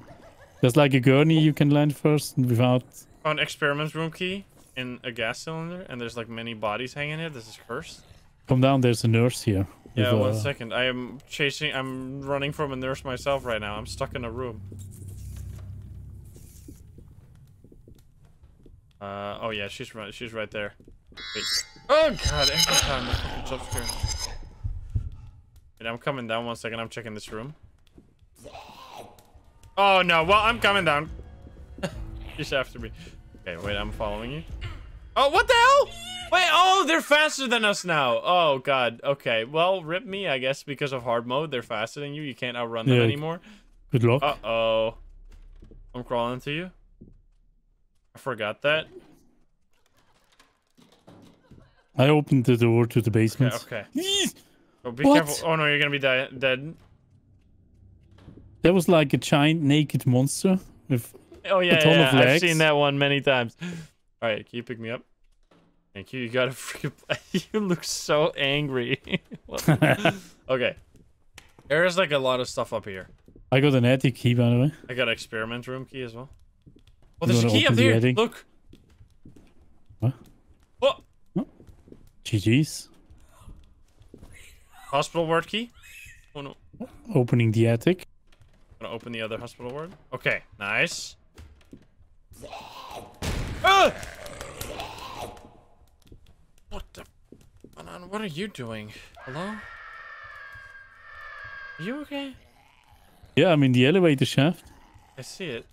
There's like a gurney you can land first without. Found experiment room key in a gas cylinder, and there's like many bodies hanging here. This is cursed. Come down. There's a nurse here. Yeah, one uh, second. I am chasing. I'm running from a nurse myself right now. I'm stuck in a room. Uh oh yeah, she's right. She's right there. Wait. Oh god! Every time the fucking jump scare. Wait, I'm coming down. One second. I'm checking this room. Oh no! Well, I'm coming down. She's after me. Okay, wait. I'm following you. Oh, what the hell? Wait, oh, they're faster than us now. Oh, God. Okay, well, rip me, I guess, because of hard mode. They're faster than you. You can't outrun them Yeah. anymore. Good luck. Uh-oh. I'm crawling to you. I forgot that. I opened the door to the basement. okay. Oh, be What? careful. Oh, no, you're gonna be dead. There was like a giant naked monster with. Oh, yeah, ton yeah, of I've seen that one many times. All right, can you pick me up? Thank you. You got a freaking... you look so angry. Okay. There's, like, a lot of stuff up here. I got an attic key by the way. I got an experiment room key as well. Oh, there's a key up open the there. Look. What? What? GG's. Hospital ward key. Oh no. Opening the attic. gonna open the other hospital ward. Okay, nice. Ah! What the? Banan, What are you doing? Hello? Are you okay? Yeah, I'm in the elevator shaft. I see it.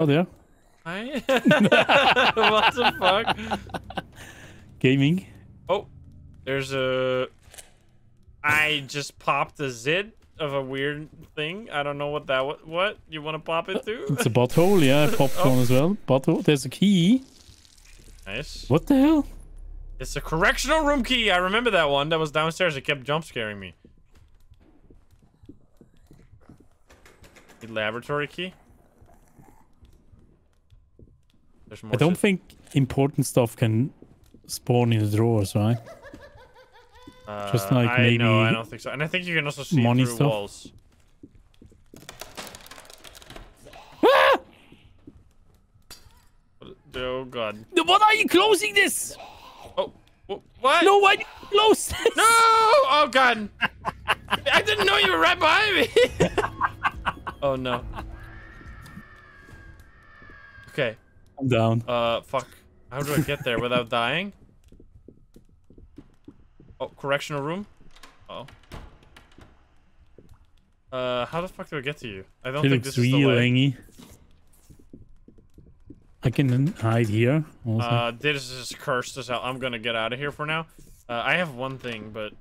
Oh, there. Hi. what the fuck? Gaming. Oh, there's a. I just popped a zit of a weird thing. I don't know what that. What? What? You want to pop it too? It's a butthole. Yeah, I popped Oh. one as well. Butthole. There's a key. Nice. What the hell? It's a correctional room key. I remember that one. That was downstairs. It kept jump scaring me. The laboratory key. There's more. I don't shit. think important stuff can spawn in the drawers, right? Uh, just like I know. I don't think so. And I think you can also see money through stuff. walls. Oh god. What are you closing this? Oh, what? No, why did you close this? No! Oh god. I didn't know you were right behind me. oh no. Okay. I'm down. Uh, fuck. How do I get there without dying? Oh, correctional room. Uh oh. Uh, how the fuck do I get to you? I don't It think this is the real way. I can hide here. Also. Uh, this is cursed as hell. I'm gonna get out of here for now. Uh, I have one thing, but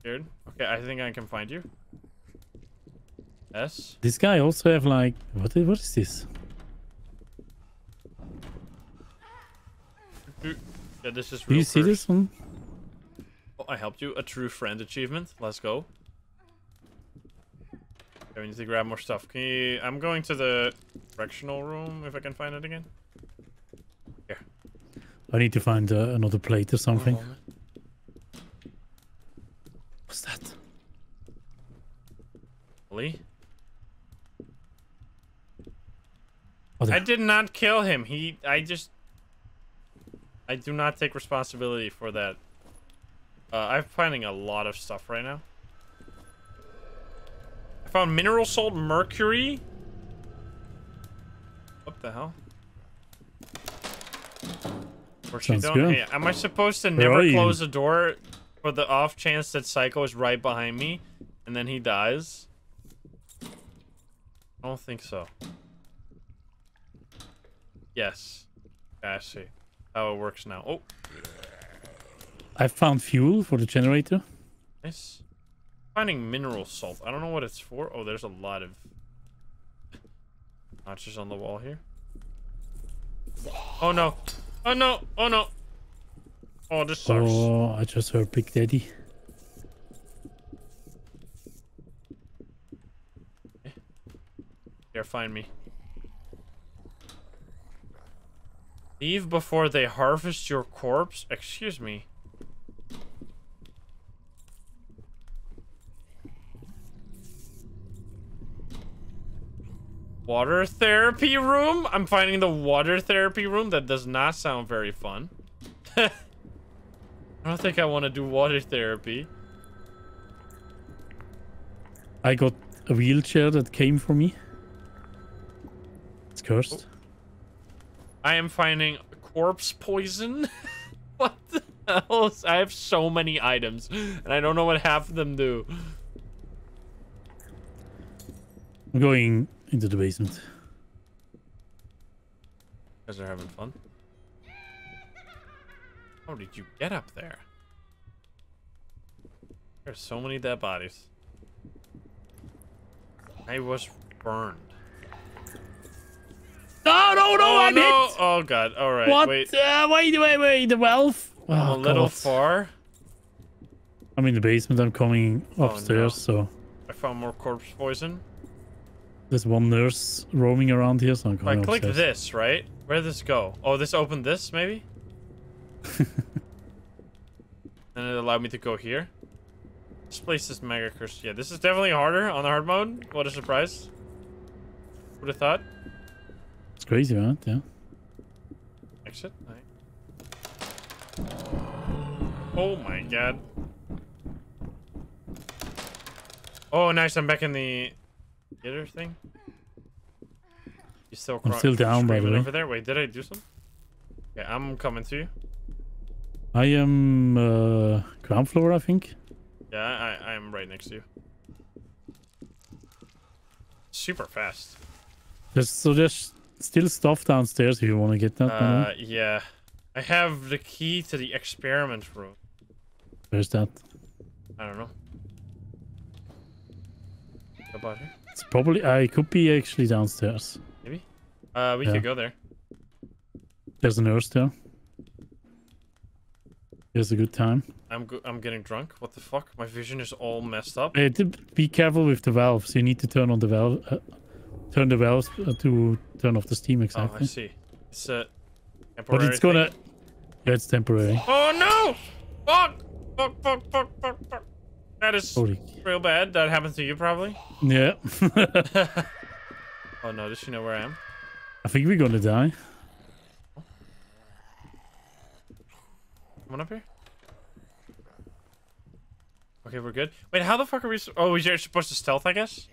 scared. Okay, I think I can find you. Yes. this guy also have like what? What is this? Yeah, this is Do you see cursed. this one? Oh, I helped you. A true friend achievement. Let's go. Okay, we need to grab more stuff. Can you... I'm going to the correctional room if I can find it again. Here. I need to find uh, another plate or something. What's that? Lee? Oh, I did not kill him. He... I just... I do not take responsibility for that. Uh, I'm finding a lot of stuff right now. I found mineral salt mercury. What the hell? She Sounds doing? good. Hey, am I supposed to Where never close the door for the off chance that Psycho is right behind me and then he dies? I don't think so. Yes. I see how it works now. Oh. I found fuel for the generator. Nice. Finding mineral salt. I don't know what it's for. Oh, there's a lot of notches on the wall here. Oh no. Oh no. Oh no. Oh, this sucks. Oh, I just heard Big Daddy. Here, find me. Leave before they harvest your corpse? Excuse me. Water therapy room? I'm finding the water therapy room. That does not sound very fun. I don't think I want to do water therapy. I got a wheelchair that came for me. It's cursed. Oh. I am finding corpse poison. what the hell? I have so many items, and I don't know what half of them do. I'm going into the basement. Guys are having fun. How did you get up there? There's so many dead bodies. I was burned. No, no, no, oh, I'm no. hit! Oh god. All right. What? Wait. Uh, wait, wait, wait. The valve. I'm Oh, a little God. far. I'm in the basement. I'm coming Oh, upstairs. So I found more corpse poison. there's one nurse roaming around here. So I'm If I coming click upstairs. this, right? Where did this go? Oh, this opened this, maybe? and it allowed me to go here. This place is mega cursed. Yeah, this is definitely harder on the hard mode. What a surprise. Would have thought. It's crazy, right? Yeah. Exit. Oh my god. Oh, nice. I'm back in the theater thing. You still I'm still down, by the way. over there. Wait, did I do something? Yeah, I'm coming to you. I am uh, ground floor, I think. Yeah, I I'm right next to you. Super fast. There's so there's still stuff downstairs if you want to get that. Uh, yeah. I have the key to the experiment room. Where's that? I don't know. About here? It's probably I could be actually downstairs. Maybe. Uh, we Yeah. could go there. There's a nurse there. There's a good time. I'm go I'm getting drunk. What the fuck? My vision is all messed up. Uh, d- be careful with the valves. You need to turn on the valve, uh, turn the valves to turn off the steam exactly. Oh, I see. It's a but temporary. it's gonna. thing. Yeah, it's temporary. Oh no! Fuck! Fuck! Fuck! Fuck! Fuck! Fuck! That is Holy. real bad. That happened to you probably. Yeah. Oh no! Does she know where I am? I think we're gonna die. Come on up here. Okay, we're good. Wait, how the fuck are we? Oh, we're supposed to stealth, I guess.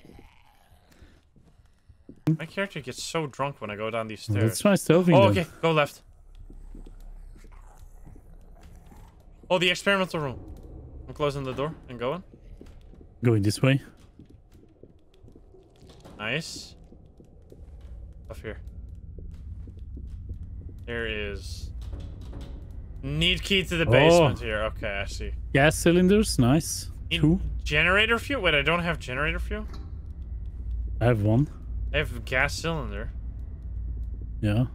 My character gets so drunk when I go down these stairs. Let's try stealthing. Oh, okay. Go left. Oh, the experimental room. I'm closing the door and going. Going this way. Nice. Up here. There is. Need key to the Oh. basement here. Okay, I see. Gas cylinders. Nice. Need Two. generator fuel? Wait, I don't have generator fuel? I have one. I have a gas cylinder. Yeah.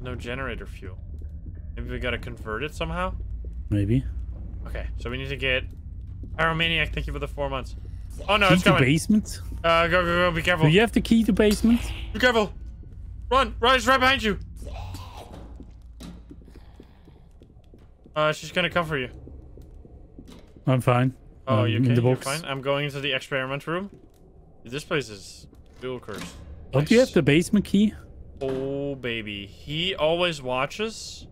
No generator fuel. Maybe we gotta convert it somehow? Maybe. Okay, so we need to get... Pyromaniac, thank you for the four months. Oh no, key it's to coming. basement. Uh, go, go, go, be careful. Do you have the key to basement? Be careful. Run, run, it's right behind you. Uh, she's gonna come for you. I'm fine. Oh, Um, you in okay? the You're fine? I'm going into the experiment room. This place is real cursed. Don't you have the basement key? Oh, baby. He always watches.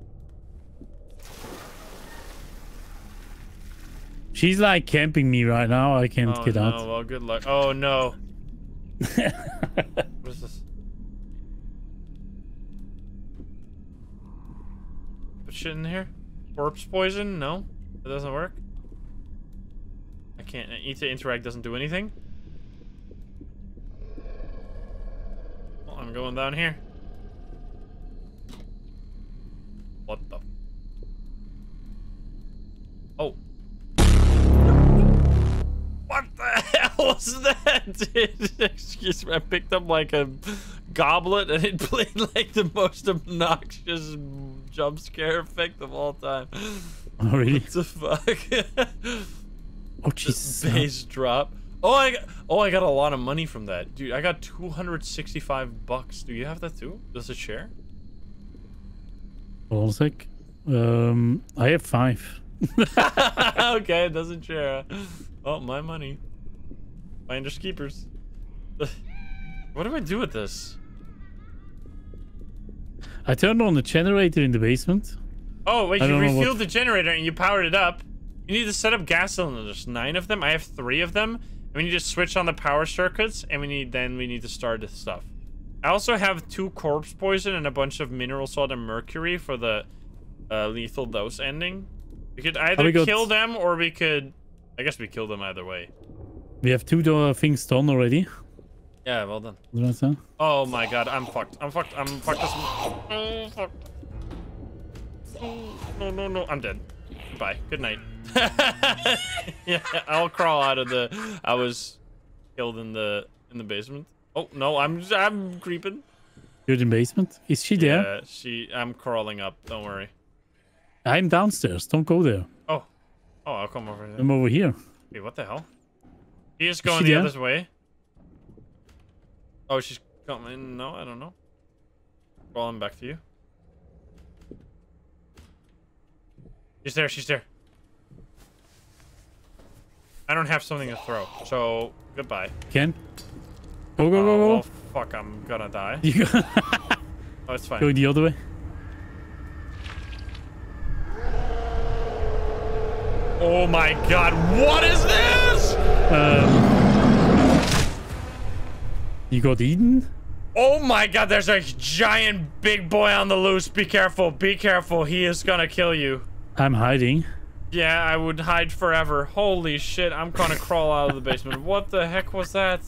She's like camping me right now. I can't Oh, get no. out. Well, good luck. Oh, no. What is this? Put shit in here? Corpse poison? No? That doesn't work? I can't. Eat to interact doesn't do anything? I'm going down here. What the? Oh. What the hell was that, dude? Excuse me, I picked up like a goblet and it played like the most obnoxious jump scare effect of all time. Oh, really? What the fuck? Oh, Jesus. Base drop. Oh, I got, oh, I got a lot of money from that, dude. I got 265 bucks. Do you have that too? Does it share? Hold on a sec. Um, I have five. okay, it doesn't share. Oh, my money. Finders keepers. what do I do with this? I turned on the generator in the basement. Oh, wait, you refueled what- the generator and you powered it up. You need to set up gas cylinders. Nine of them. I have three of them. And we need to switch on the power circuits, and we need then we need to start the stuff. I also have two corpse poison and a bunch of mineral salt and mercury for the uh, lethal dose ending. We could either we kill them or we could. I guess we kill them either way. We have two uh, things done already. Yeah, well done. What did Oh my god, I'm fucked. I'm fucked. I'm fucked. This... Oh, fuck. Oh, no, no, no. I'm dead. Goodbye. Good night. yeah, I'll crawl out of the. I was killed in the in the basement. Oh no, I'm I'm creeping. You're in the basement. Is she there? Yeah, she. I'm crawling up. Don't worry. I'm downstairs. Don't go there. Oh, oh, I'll come over there. I'm over here. Wait, what the hell? She is going she the there? other way. Oh, she's coming. No, I don't know. Crawling back to you. She's there. She's there. I don't have something to throw, so goodbye. Ken? Go, go, Oh, go, go. fuck, I'm gonna die. Oh, it's fine. go the other way. Oh my god, what is this? Um, you got eaten? Oh my god, there's a giant big boy on the loose. Be careful, be careful. He is gonna kill you. I'm hiding. Yeah, I would hide forever. Holy shit, I'm gonna crawl out of the basement. What the heck was that?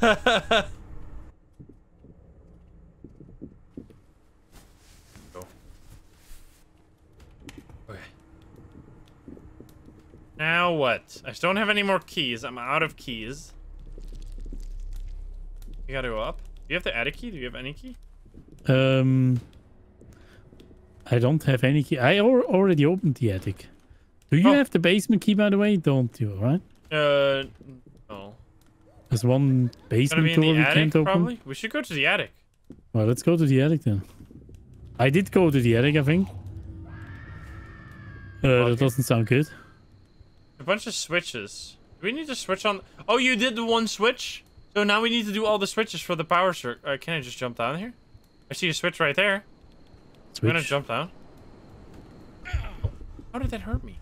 Go. Okay. Now what? I don't have any more keys. I'm out of keys. You gotta go up. Do you have the attic key? Do you have any key? Um, I don't have any key. I already opened the attic. Do you Oh. have the basement key, by the way? Don't you, right? Uh, no. There's one basement door we attic, can't open. probably? We should go to the attic. Well, let's go to the attic then. I did go to the attic, I think. Uh, Okay. That doesn't sound good. A bunch of switches. Do we need to switch on? Oh, you did the one switch? So now we need to do all the switches for the power circuit. Uh, can I just jump down here? I see a switch right there. Switch. I'm gonna jump down. How did that hurt me?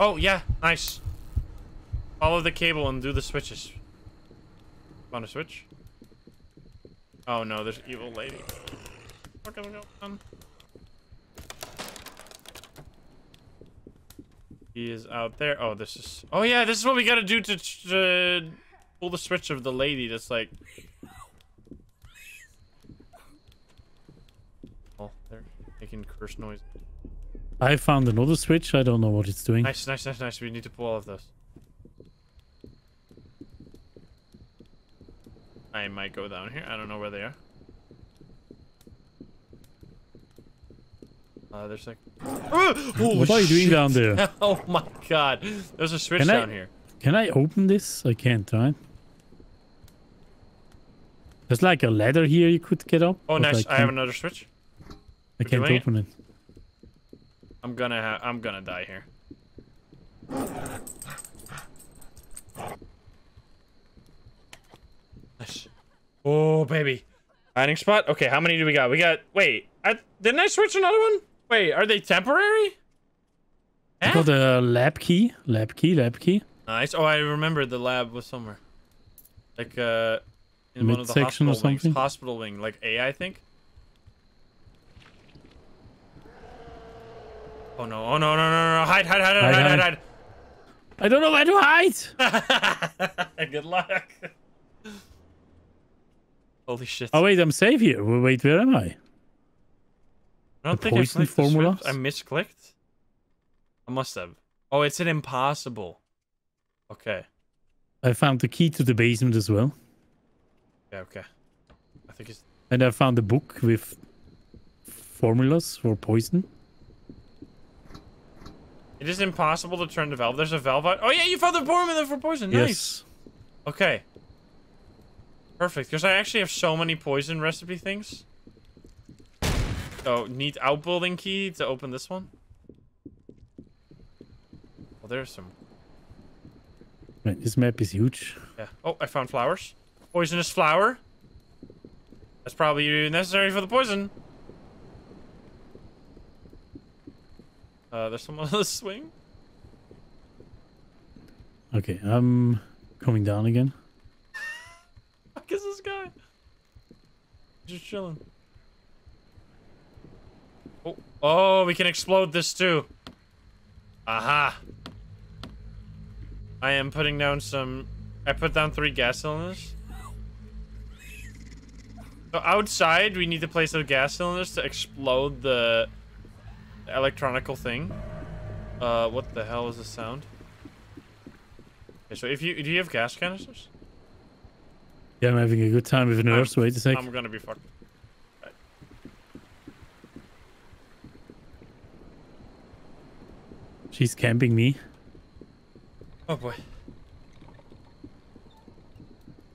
Oh, yeah. Nice. Follow the cable and do the switches. Want to switch? Oh, no. There's evil lady. We're gonna go down. Um? He is out there. Oh, this is... Oh, yeah. This is what we gotta do to, to pull the switch of the lady that's like... Oh, they're making curse noise. I found another switch. I don't know what it's doing. Nice, nice, nice, nice. We need to pull all of those. I might go down here. I don't know where they are. Uh, there's like. What are you doing down there? Oh my god! There's a switch Can I- down here. Can I open this? I can't, right? There's like a ladder here you could get up. Oh, nice! I have another switch. I can't doing it? open it. I'm gonna ha I'm gonna die here. Oh baby. Hiding spot? Okay, how many do we got? We got wait, I didn't I switch another one? Wait, are they temporary? I Eh? got a lab key. Lab key, lab key. Nice. Oh I remember the lab was somewhere. Like uh in one of the Midsection hospital or wings. Hospital wing, like A I think. Oh no, oh no, no, no, no, hide, hide, hide, hide, Hide, hide, hide. I don't know where to hide. Good luck. Holy shit. Oh wait, I'm safe here. Wait, where am I? I don't the think poison the switch. formulas? I misclicked. I must have. Oh, it's an impossible. Okay. I found the key to the basement as well. Yeah, okay. I think it's And I found a book with formulas for poison. It is impossible to turn the valve. There's a valve. Oh yeah, you found the formula for poison. Nice. Yes. Okay. Perfect, because I actually have so many poison recipe things. So, need outbuilding key to open this one. Well, there's some. Right, this map is huge. Yeah. Oh, I found flowers. Poisonous flower. That's probably necessary for the poison. Uh, there's someone on the swing. Okay, I'm coming down again. Fuck is this guy? Just chilling. Oh, oh, we can explode this too. Aha. I am putting down some. I put down three gas cylinders. So outside, we need to place those gas cylinders to explode the electronical thing. Uh, what the hell is the sound? Okay, so if you do you have gas canisters? Yeah, I'm having a good time with nurse. Wait a sec. I'm gonna be fucked. She's camping me. Oh boy.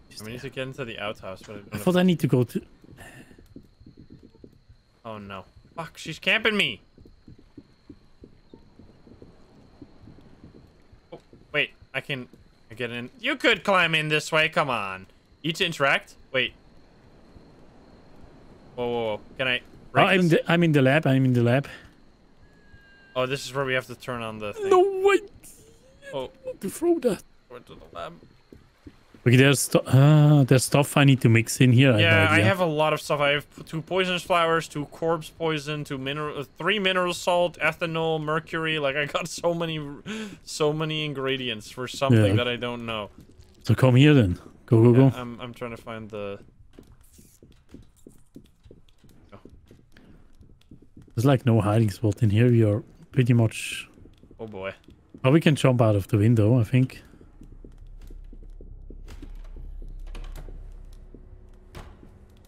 She's We need to get into the outhouse, but I I thought I need to go to. Oh no. Fuck, she's camping me. Oh, wait, I can I get in. You could climb in this way, come on. You to interact? Wait. Whoa, whoa, whoa. Can I Oh, I'm, the, I'm in the lab. I'm in the lab. Oh, this is where we have to turn on the thing. No, wait. Oh, To throw that. go to the lab. Okay, there's uh, there's stuff I need to mix in here. Yeah, no I have a lot of stuff. I have two poisonous flowers, two corpse poison, two mineral, uh, three mineral salt, ethanol, mercury. Like I got so many, so many ingredients for something Yeah. that I don't know. So come here then. Go, go, Yeah, go. I'm, I'm trying to find the. There's like no hiding spot in here. You're pretty much. Oh boy. Oh, we can jump out of the window, I think.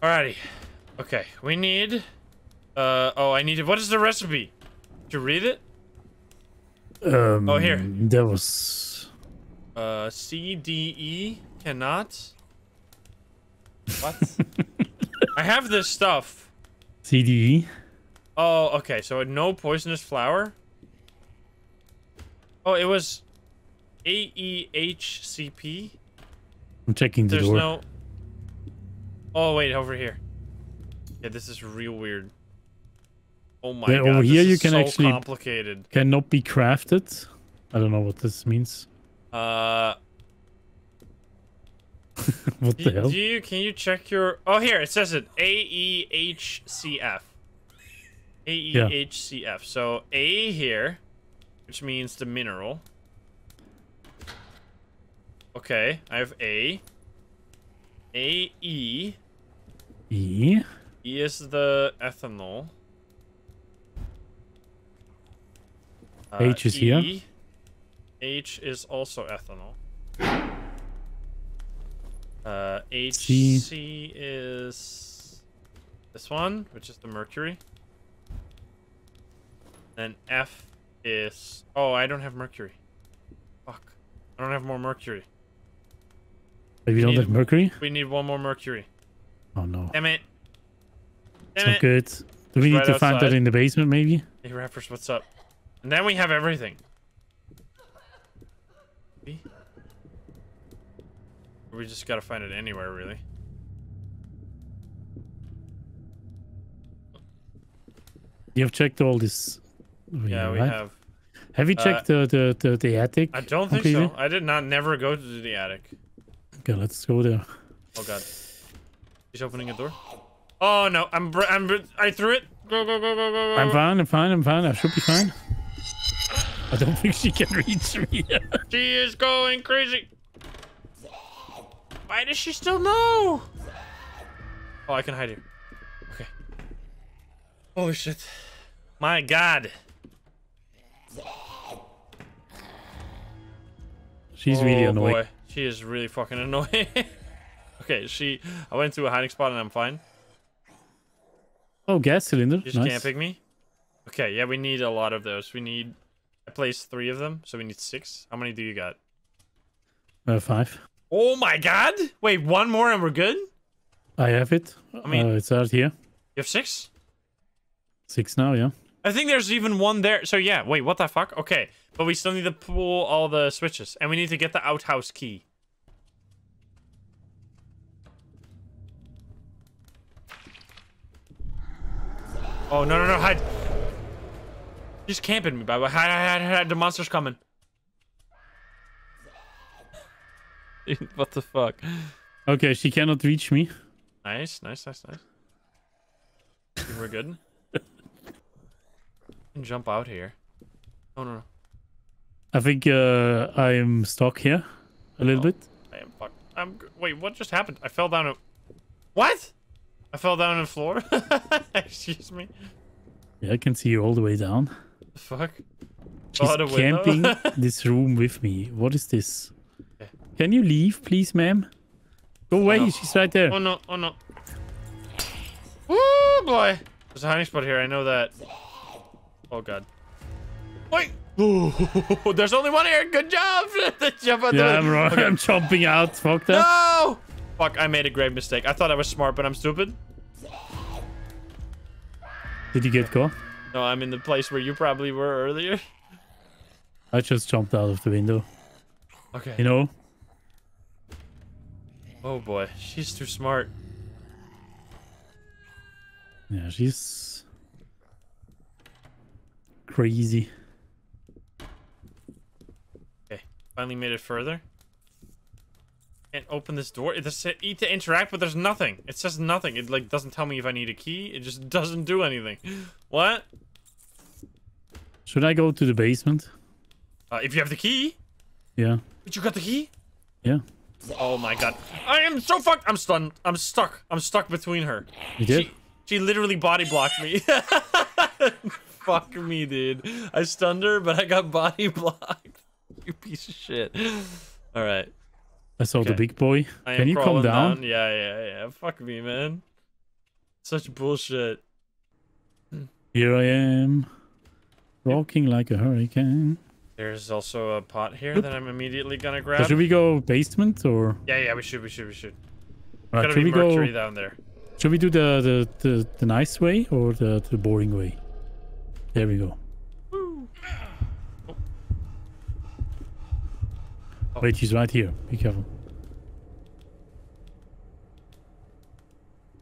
Alrighty. Okay, we need. Uh oh, I need. What is the recipe? Did you read it? Um, Oh, here. There was. Uh, C D E cannot. What? I have this stuff. CDE. Oh, okay. So no poisonous flower. Oh, it was A E H C P. I'm checking the There's door. no. Oh wait, over here. Yeah, this is real weird. Oh my Yeah, god. over this here you is can so actually- complicated. Cannot be crafted. I don't know what this means. Uh, what do, the hell? do you can you check your? Oh, here it says it. A E H C F. A E H C F. So A here, which means the mineral. Okay, I have A. A E. E. E is the ethanol. Uh, H is here. H is also ethanol. Uh, H C. C is this one, which is the mercury. Then F is oh, I don't have mercury. Fuck, I don't have more mercury. We don't need- have mercury? We need one more mercury. Oh no. Damn it! It's Damn not it! good. Do we need right to find that in the basement maybe? Hey, rappers, what's up? And then we have everything. We we just gotta find it anywhere, really. You have checked all this. Yeah, we have. Have you uh, checked the, the, the, the attic? I don't think completely? so. I did not never go to the attic. Okay, let's go there. Oh god. He's opening a door. Oh no! I'm br- I'm br- I threw it. Go go go go go go. I'm fine, I'm fine, I'm fine. I should be fine. I don't think she can reach me. She is going crazy. Why does she still know? Oh, I can hide here. Okay. Holy shit. My god. She's really Oh, annoying. boy. She is really fucking annoying. okay, she. I went to a hiding spot and I'm fine. Oh, gas cylinder. She's nice. camping me. Okay, yeah, we need a lot of those. We need. I placed three of them, so we need six. How many do you got? Uh, five. Oh my god! Wait, one more and we're good? I have it. I mean- uh, it's out here. You have six? Six now, yeah. I think there's even one there. So yeah, wait, what the fuck? Okay, but we still need to pull all the switches, and we need to get the outhouse key. Oh no no no hide! He's camping me, by the way. Hide hide hide hide! The monster's coming. What the fuck? Okay, she cannot reach me. Nice, nice, nice, nice. We're good. jump out here. Oh no, no. I think uh, I'm stuck here a little Oh. bit. I am fucked. I'm. Wait, what just happened? I fell down a. What? I fell down on the floor. Excuse me. Yeah, I can see you all the way down. The fuck? She's Oh, camping this room with me. What is this? Okay. Can you leave, please, ma'am? Go away. no. She's right there. Oh no! Oh no! Oh boy! There's a hiding spot here. I know that. Oh god. Wait. Ooh, there's only one here. Good job. Jump out Yeah. I'm wrong. Okay. I'm jumping out. Fuck that. No! Fuck! I made a grave mistake. I thought I was smart, but I'm stupid. Did you get caught? No, I'm in the place where you probably were earlier. I just jumped out of the window. Okay. You know? Oh boy, she's too smart. Yeah, she's crazy. Okay, finally made it further. Can't open this door. It says E to interact, but there's nothing. It says nothing. It like doesn't tell me if I need a key. It just doesn't do anything. What? Should I go to the basement? Uh, if you have the key, Yeah. but you got the key. Yeah. Oh my god, I am so fucked. I'm stunned. I'm stuck. I'm stuck between her. You did? She, she literally body blocked me. Fuck me, dude. I stunned her, but I got body blocked. You piece of shit. All right. I saw the big boy. I Can you calm crawling down? Yeah, yeah, yeah. Fuck me, man. Such bullshit. Here I am. Rocking like a hurricane. There's also a pot here Oop. that I'm immediately gonna So grab. should we go basement or Yeah, yeah, we should, we should, we should. Right, Gotta should be we go down there. should we do the, the, the, the nice way or the, the boring way? There we go. Oh, Wait, she's right here. Be careful.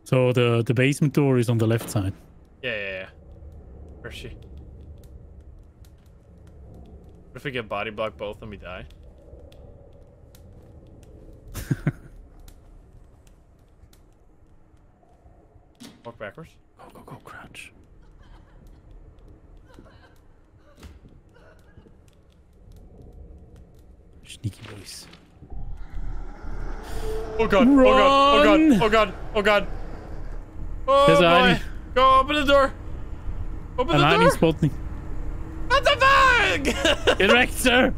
So the the basement door is on the left side. Yeah, yeah, yeah. Where's she? What if we get body block both and we die? Walk backwards. Go go go crouch. Sneaky boys. Oh, oh god! Oh god! Run! Oh god! Oh god! Oh There's a boy! hiding- Go open the door! Open I'm the door! spotting. What the fuck? Get wrecked, sir!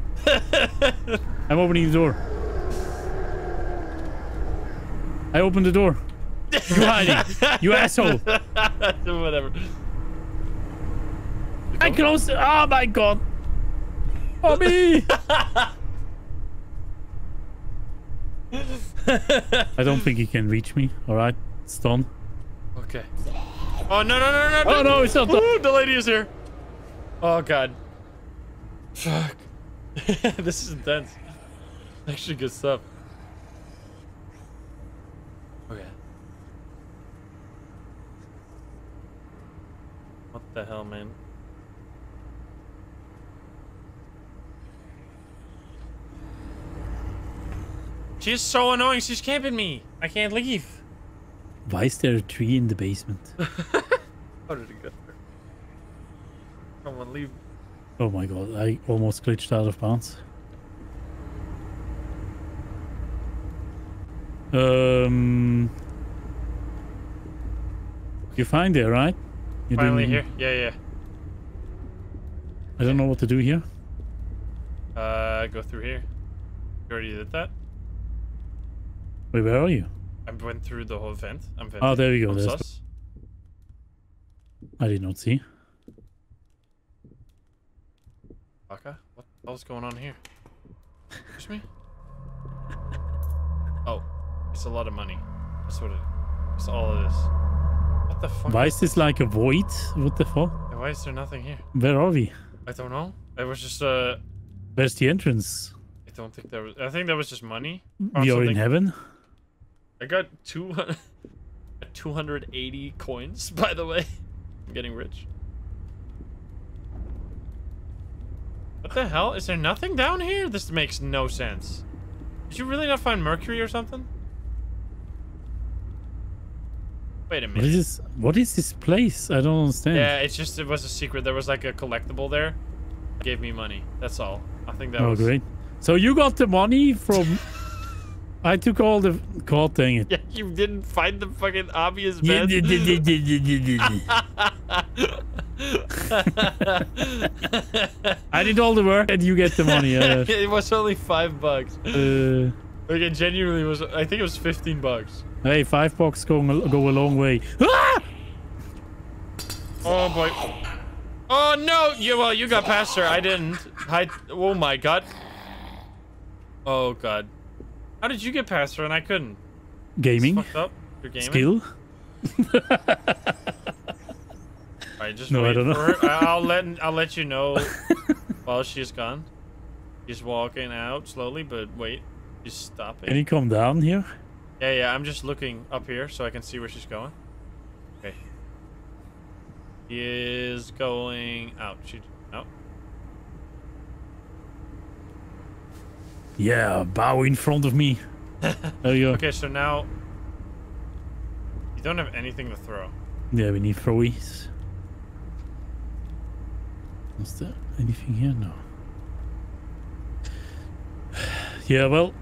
I'm opening the door. I opened the door. You hiding. you asshole. Whatever. I closed it. Oh my god. Bobby! I don't think he can reach me. Alright, it's done. Okay. Oh no no no no! Oh no, it's not done. Ooh, the lady is here. Oh god. Fuck. this is intense. Actually, good stuff. Okay. What the hell, man? She's so annoying. She's camping me. I can't leave. Why is there a tree in the basement? How did it get there? Someone leave. Oh my god, I almost glitched out of bounds. Um, you're fine there, right? You're Finally doing- here. Yeah, yeah. I don't know what to do here. Uh, go through here. You already did that? Wait, where are you? I went through the whole vent. I'm venting. Oh, there we go. There's-. I did not see. Baka? What the hell's going on here? Excuse me? Oh, it's a lot of money. That's what it That's all it is. What the fuck? Why is this like a void? What the fuck? Why is there nothing here? Where are we? I don't know. It was just uh Where's the entrance? I don't think there was I think that was just money. We are in heaven. I got two 280 coins, by the way. I'm getting rich. What the hell? Is there nothing down here? This makes no sense. Did you really not find mercury or something? Wait a minute. is this? What is this place? I don't understand. Yeah, it's just it was a secret. There was like a collectible there. Gave me money. That's all. I think that oh, was great. So you got the money from. I took all the. call thing. it. Yeah, you didn't find the fucking obvious bed. I did all the work and you get the money. Uh, it was only five bucks. uh, Like it genuinely was. I think it was fifteen bucks. hey, five bucks go, go a long way. Ah! Oh boy. Oh no! You well, you got past her. I didn't. I. Oh my god. Oh god. How did you get past her and I couldn't? Gaming. fucked up. You're gaming. Skill. Alright, just No, I don't know. her. I- I'll let I'll let you know while she's gone. She's walking out slowly, but wait. She's stopping. Can you come down here? Yeah, yeah, I'm just looking up here so I can see where she's going. Okay. She is going out. She no. Yeah, bow in front of me. There you go. Okay, so now you don't have anything to throw. Yeah, we need throwies. Is there anything here? No. Yeah, well,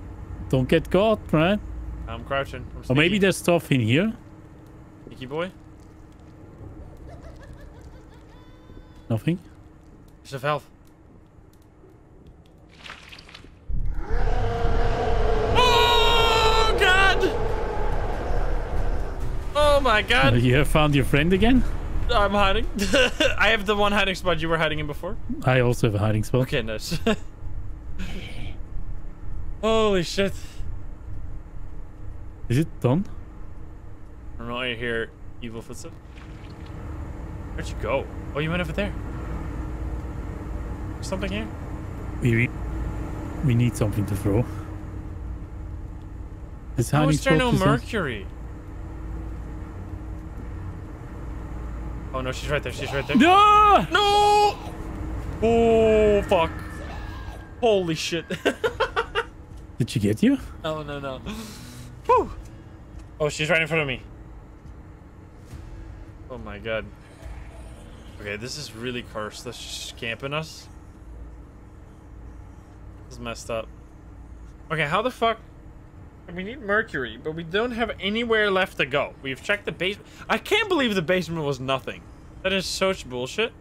don't get caught, right? I'm crouching. I'm Or maybe there's stuff in here. Sneaky boy. Nothing. There's a valve. Oh god! Oh my god! you have found your friend again? I'm hiding. I have the one hiding spot you were hiding in before. I also have a hiding spot. Okay, nice. Holy shit. Is it done? I don't know, I hear evil footsteps. Where'd you go? Oh, you went over there. There's something here. We we, need something to throw. This How hiding is there no mercury? Oh no, she's right there. She's right there. No! No! Oh fuck! Holy shit! Did she get you? Oh no, no. Whew. Oh, she's right in front of me. Oh my god. Okay, this is really cursed. That's just camping us. This is messed up. Okay, how the fuck? We need mercury, but we don't have anywhere left to go. We've checked the basement. I can't believe the basement was nothing. That is such bullshit.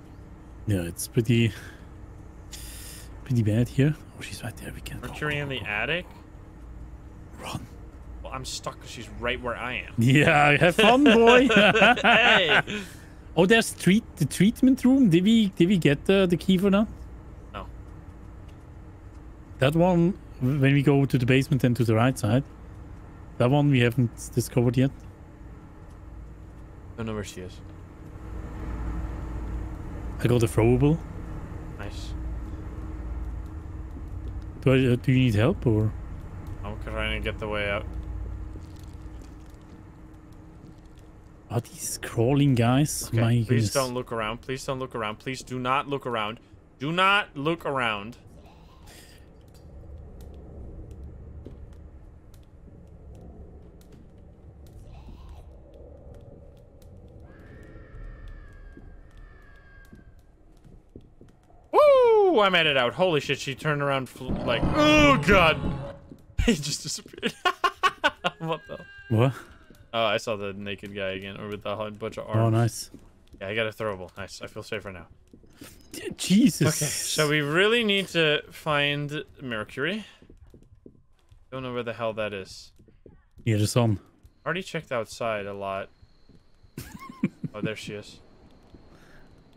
Yeah, it's pretty pretty bad here. Oh, she's right there. We can't. Mercury in the attic? Run. Well, I'm stuck because she's right where I am. Yeah, have fun, boy. hey! oh, there's treat the treatment room. Did we did we get the the key for that? No. That one when we go to the basement and to the right side. That one we haven't discovered yet. Don't know where she is. I got a throwable. Nice. Do I, uh, do you need help or? I'm trying to get the way out. Are these crawling guys? Okay, My please goodness. don't look around. Please don't look around. Please do not look around. Do not look around. Woo! I made it out. Holy shit, she turned around like, oh god! he just disappeared. what the? What? Oh, I saw the naked guy again, or with a whole bunch of oh, arms. Oh, nice. Yeah, I got a throwable. Nice. I feel safer now. Jesus. Okay, so we really need to find Mercury. Don't know where the hell that is. Near the sun. Already checked outside a lot. oh, there she is.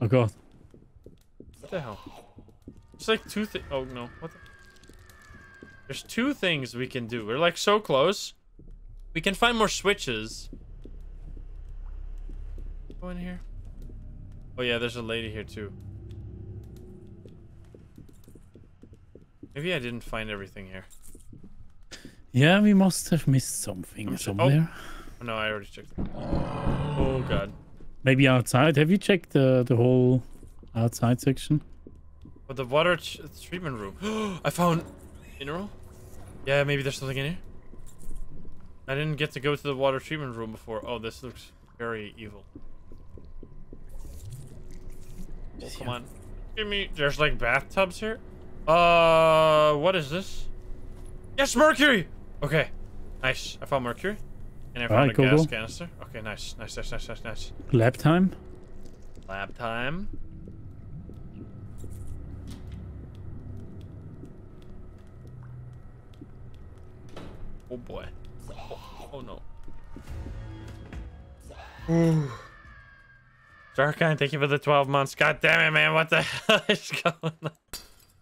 Oh god. What the hell? It's like two things. Oh no. What the? There's two things we can do. We're like so close. We can find more switches. Go in here. Oh yeah, there's a lady here too. Maybe I didn't find everything here. Yeah, we must have missed something I'm oh. somewhere. Oh no, I already checked. Oh god. Maybe outside. Have you checked the the whole outside section? Oh, the water treatment room. I found mineral. Yeah, maybe there's something in here. I didn't get to go to the water treatment room before. Oh, this looks very evil. Oh, come on. Give me. There's like bathtubs here. Uh, what is this? Yes, mercury. Okay, nice. I found mercury, and I found Alright, a cool, gas cool. canister. Okay, nice, nice, nice, nice, nice, nice. Lab time. Lab time. Oh boy. Oh, oh no. Darkine, thank you for the 12 months. God damn it, man. What the hell is going on?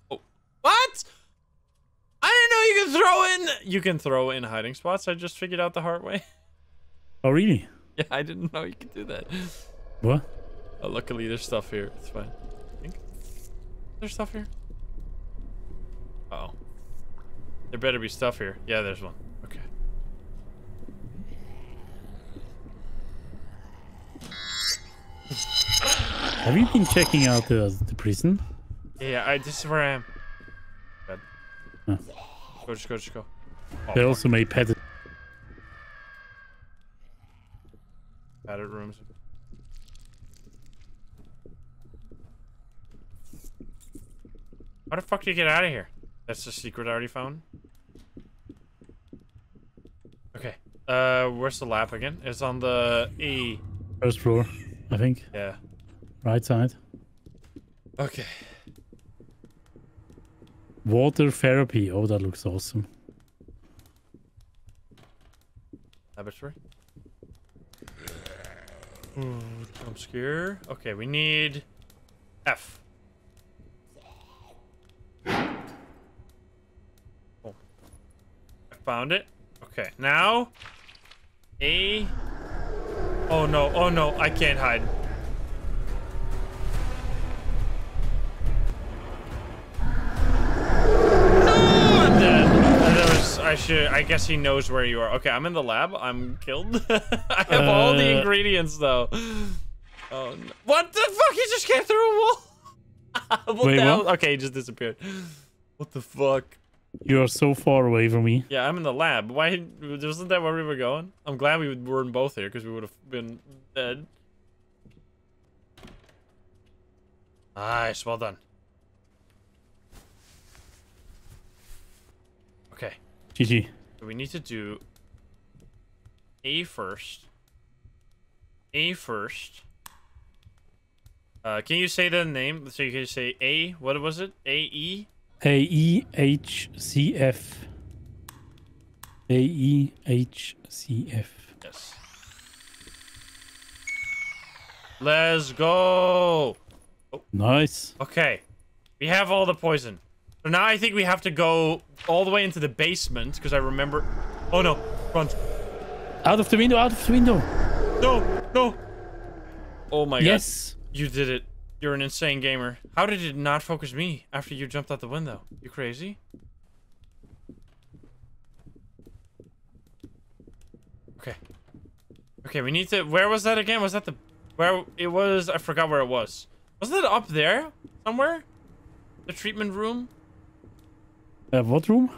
Oh. What? I didn't know you can throw in. You can throw in hiding spots. I just figured out the hard way. Oh really? yeah, I didn't know you could do that. What? Uh, luckily, there's stuff here. It's fine. I think. There's stuff here. Uh oh. There better be stuff here. Yeah, there's one. Okay. Have you been checking out the the prison? Yeah, I, this is where I am. Huh. Go, just go, just go. Oh, They also made padded. padded rooms. How the fuck do you get out of here? That's the secret I already found. Okay. Uh, where's the lab again? It's on the E. First floor, I think. Yeah. Right side. Okay. Water therapy. Oh, that looks awesome. Laboratory. Ooh, jump scare. Okay, we need F. Oh. I found it. Okay, now A. Oh no, oh no, I can't hide. No, I'm dead. Uh, was, I should, I guess he knows where you are. Okay, I'm in the lab. I'm killed. I have all the Uh. ingredients though. Oh, no. what the fuck? He just came through a wall. what Wait, the hell? what? Okay, he just disappeared. What the fuck? You are so far away from me. Yeah, I'm in the lab. Why wasn't that where we were going? I'm glad we weren't both here because we would have been dead. Nice, well done. Okay, GG. so we need to do A first. A first. Uh, can you say the name? So you can say A. What was it? A E. A E H C F. A E H C F. Yes. Let's go. Oh. Nice. Okay. We have all the poison. So now I think we have to go all the way into the basement because I remember. Oh no! Run! Out of the window, out of the window. No! No! Oh my yes. god! You did it. You're an insane gamer. How did it not focus me after you jumped out the window? You crazy? Okay. Okay, we need to. Where was that again? Was that the. Where it was? I forgot where it was. Wasn't it up there somewhere? The treatment room? Uh, what room?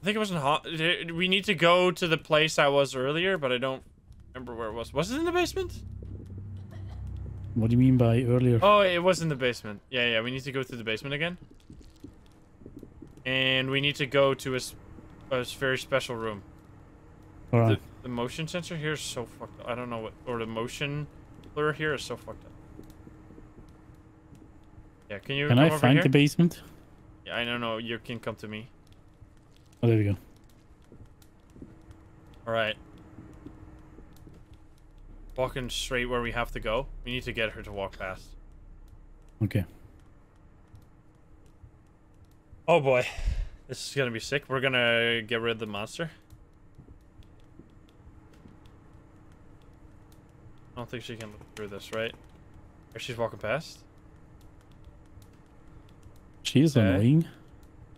I think it was in hot. We need to go to the place I was earlier, but I don't remember where it was. Was it in the basement? What do you mean by earlier? Oh, it was in the basement. Yeah, yeah. We need to go to the basement again. And we need to go to a, a very special room. All right. The, the motion sensor here is so fucked up. I don't know what. Or the motion blur here is so fucked up. Yeah, can you Can I find here? the basement? Yeah, I don't know. You can come to me. Oh, there we go. All right. Walking straight where we have to go. We need to get her to walk past. Okay. Oh boy. This is gonna be sick. We're gonna get rid of the monster. I don't think she can look through this, right? Or she's walking past? She's Okay. annoying.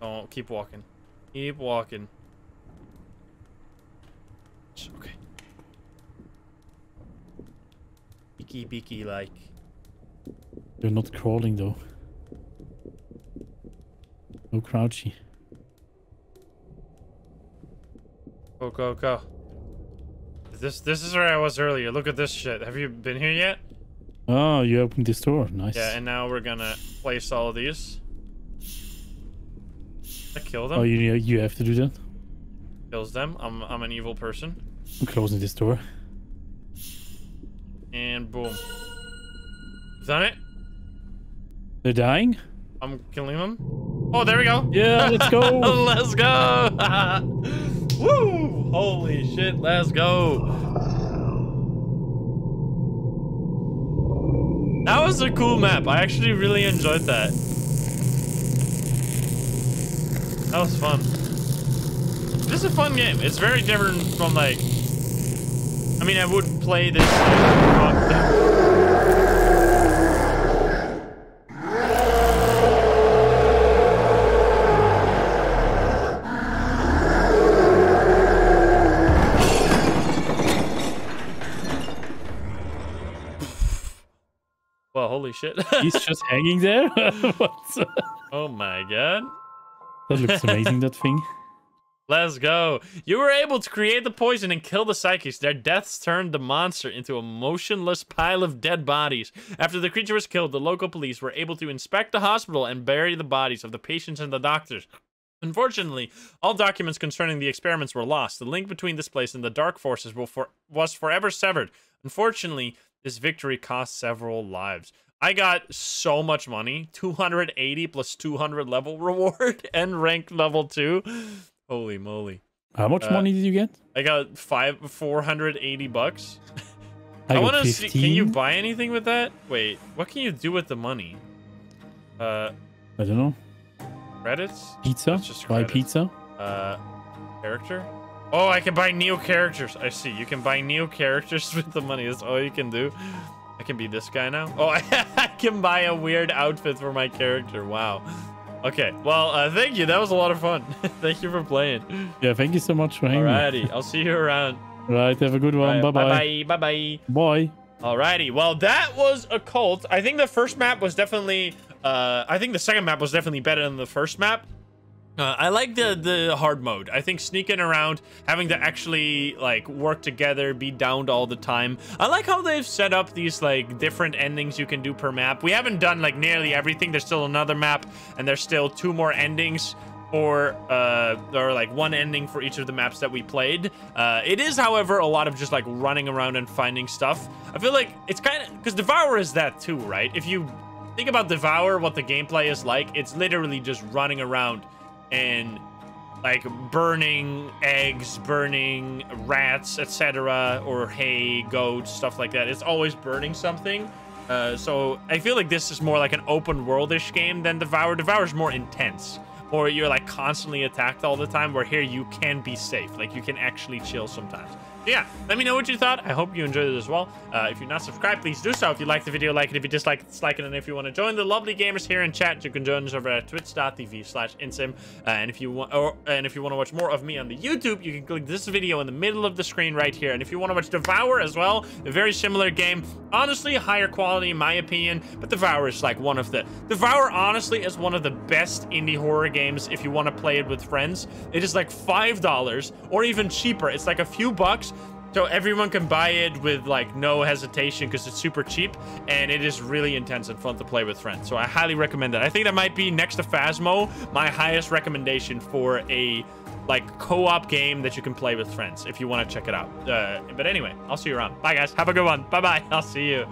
Oh, keep walking. Keep walking. It's Okay. Beaky beaky like. You're not crawling though. No crouchy. Go go go. This this is where I was earlier. Look at this shit. Have you been here yet? Oh, you opened this door. Nice. Yeah, and now we're gonna place all of these. I kill them. oh, you you have to do that. Kills them. I'm I'm an evil person. I'm closing this door. And boom. Is that it. They're dying. I'm killing them. Oh, there we go. Yeah, let's go. let's go. Woo! Holy shit, let's go. That was a cool map. I actually really enjoyed that. That was fun. This is a fun game. It's very different from like. I mean, I would play this. Uh, like, uh, well, holy shit. He's just hanging there. oh my god. That looks amazing. that thing. Let's go. You were able to create the poison and kill the psychics. Their deaths turned the monster into a motionless pile of dead bodies. After the creature was killed, the local police were able to inspect the hospital and bury the bodies of the patients and the doctors. Unfortunately, all documents concerning the experiments were lost. The link between this place and the Dark Forces for was forever severed. Unfortunately, this victory cost several lives. I got so much money 280 plus 200 level reward and rank level 2. Holy moly. How much Uh, money did you get? I got five 480 bucks. I, I, want to see. Can you buy anything with that? Wait, what can you do with the money? Uh, I don't know. credits? Pizza. That's just Buy pizza. Uh, character? Oh, I can buy new characters. I see. You can buy new characters with the money. That's all you can do. I can be this guy now. Oh, I can buy a weird outfit for my character. Wow. Okay. Well, uh, thank you. That was a lot of fun. thank you for playing. Yeah. Thank you so much for hanging. Alrighty. I'll see you around. Right. Have a good one. Bye bye. Bye bye. Bye. Bye. Boy. Alrighty, well that was Occult. I think the first map was definitely, uh, I think the second map was definitely better than the first map. Uh, I like the the hard mode. I think sneaking around, having to actually like work together, be downed all the time. I like how they've set up these like different endings you can do per map. We haven't done like nearly everything. There's still another map, and there's still two more endings or uh or like one ending for each of the maps that we played uh it is however a lot of just like running around and finding stuff i feel like it's kind of because devour is that too right if you think about devour what the gameplay is like it's literally just running around and like burning eggs burning rats etc or hay goats stuff like that it's always burning something uh, so I feel like this is more like an open worldish game than Devour. Devour is more intense, or you're like constantly attacked all the time. Where here you can be safe, like you can actually chill sometimes. Yeah, let me know what you thought. I hope you enjoyed it as well. Uh, if you're not subscribed, please do so. If you like the video, like it. If you dislike it, dislike it. And if you want to join the lovely gamers here in chat, you can join us over at twitch.tv slash insym. Uh, and if you want, or and if you want to watch more of me on the YouTube, you can click this video in the middle of the screen right here. And if you want to watch Devour as well, a very similar game. Honestly, higher quality in my opinion, but Devour is like one of the Devour. Honestly, is one of the best indie horror games if you want to play it with friends. It is like five dollars or even cheaper. It's like a few bucks. So everyone can buy it with like no hesitation because it's super cheap and it is really intense and fun to play with friends. So I highly recommend it. I think that might be next to Phasmo, my highest recommendation for a like co-op game that you can play with friends if you want to check it out. Uh, but anyway, I'll see you around. Bye guys. Have a good one. Bye bye. I'll see you.